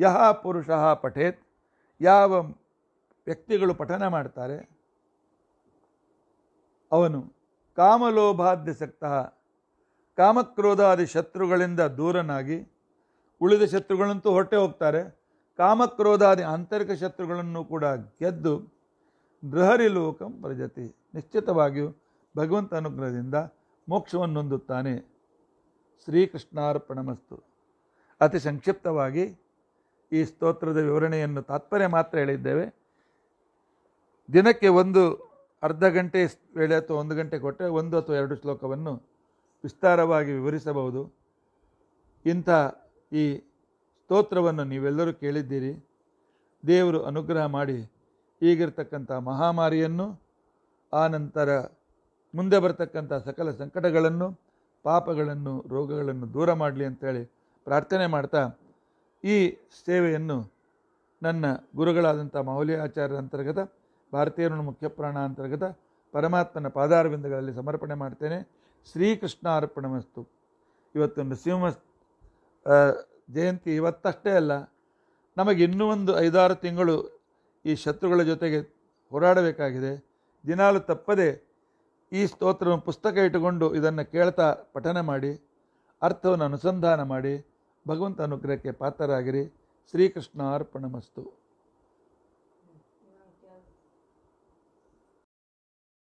A: ಯಹ ಪುರುಷ ಪಠೇತ್ ಯಾವ ವ್ಯಕ್ತಿಗಳು ಪಠನ ಮಾಡ್ತಾರೆ? ಅವನು ಕಾಮಲೋಭಾದ್ಯಸಕ್ತ ಕಾಮಕ್ರೋಧಾದಿ ಶತ್ರುಗಳಿಂದ ದೂರನಾಗಿ ಉಳಿದ ಶತ್ರುಗಳಂತೂ ಹೊರಟೆ ಹೋಗ್ತಾರೆ. ಕಾಮಕ್ರೋಧಾದಿ ಆಂತರಿಕ ಶತ್ರುಗಳನ್ನು ಕೂಡ ಗೆದ್ದು ಬೃಹರಿ ಲೋಕಂ ಪ್ರಜತಿ ನಿಶ್ಚಿತವಾಗಿಯೂ ಭಗವಂತ ಅನುಗ್ರಹದಿಂದ ಮೋಕ್ಷವನ್ನು ಹೊಂದುತ್ತಾನೆ ಶ್ರೀಕೃಷ್ಣಾರ್ಪಣಮಸ್ತು. ಅತಿ ಸಂಕ್ಷಿಪ್ತವಾಗಿ ಈ ಸ್ತೋತ್ರದ ವಿವರಣೆಯನ್ನು ತಾತ್ಪರ್ಯ ಮಾತ್ರ ಹೇಳಿದ್ದೇವೆ. ದಿನಕ್ಕೆ ಒಂದು ಅರ್ಧ ಗಂಟೆ ವೇಳೆ ಅಥವಾ ಒಂದು ಗಂಟೆ ಕೊಟ್ಟರೆ ಒಂದು ಅಥವಾ ಎರಡು ಶ್ಲೋಕವನ್ನು ವಿಸ್ತಾರವಾಗಿ ವಿವರಿಸಬಹುದು. ಇಂಥ ಈ ಸ್ತೋತ್ರವನ್ನು ನೀವೆಲ್ಲರೂ ಕೇಳಿದ್ದೀರಿ. ದೇವರು ಅನುಗ್ರಹ ಮಾಡಿ ಈಗಿರ್ತಕ್ಕಂಥ ಮಹಾಮಾರಿಯನ್ನು, ಆ ನಂತರ ಮುಂದೆ ಬರತಕ್ಕಂಥ ಸಕಲ ಸಂಕಟಗಳನ್ನು, ಪಾಪಗಳನ್ನು, ರೋಗಗಳನ್ನು ದೂರ ಮಾಡಲಿ ಅಂತೇಳಿ ಪ್ರಾರ್ಥನೆ ಮಾಡ್ತಾ ಈ ಸೇವೆಯನ್ನು ನನ್ನ ಗುರುಗಳಾದಂಥ ಮೌಲ್ಯ ಆಚಾರ್ಯರ ಅಂತರ್ಗತ ಭಾರತೀಯರ ಮುಖ್ಯಪ್ರಾಣ ಅಂತರ್ಗತ, ಪರಮಾತ್ಮನ ಪಾದಾರವಿಂದಗಳಲ್ಲಿ ಸಮರ್ಪಣೆ ಮಾಡ್ತೇನೆ. ಶ್ರೀಕೃಷ್ಣ ಅರ್ಪಣಮಸ್ತು ಇವತ್ತು ನೃಸಿಂಹ ಜಯಂತಿ ಇವತ್ತಷ್ಟೇ ಅಲ್ಲ, ನಮಗೆ ಇನ್ನೂ ಒಂದು ಐದಾರು ತಿಂಗಳು ಈ ಶತ್ರುಗಳ ಜೊತೆಗೆ ಹೋರಾಡಬೇಕಾಗಿದೆ. ದಿನಾಲು ತಪ್ಪದೆ ಈ ಸ್ತೋತ್ರವನ್ನು ಪುಸ್ತಕ ಇಟ್ಟುಕೊಂಡು ಇದನ್ನು ಕೇಳ್ತಾ ಪಠನ ಮಾಡಿ, ಅರ್ಥವನ್ನು ಅನುಸಂಧಾನ ಮಾಡಿ, ಭಗವಂತ ಅನುಗ್ರಹಕ್ಕೆ ಪಾತ್ರರಾಗಿರಿ. ಶ್ರೀಕೃಷ್ಣ ಅರ್ಪಣಮಸ್ತು.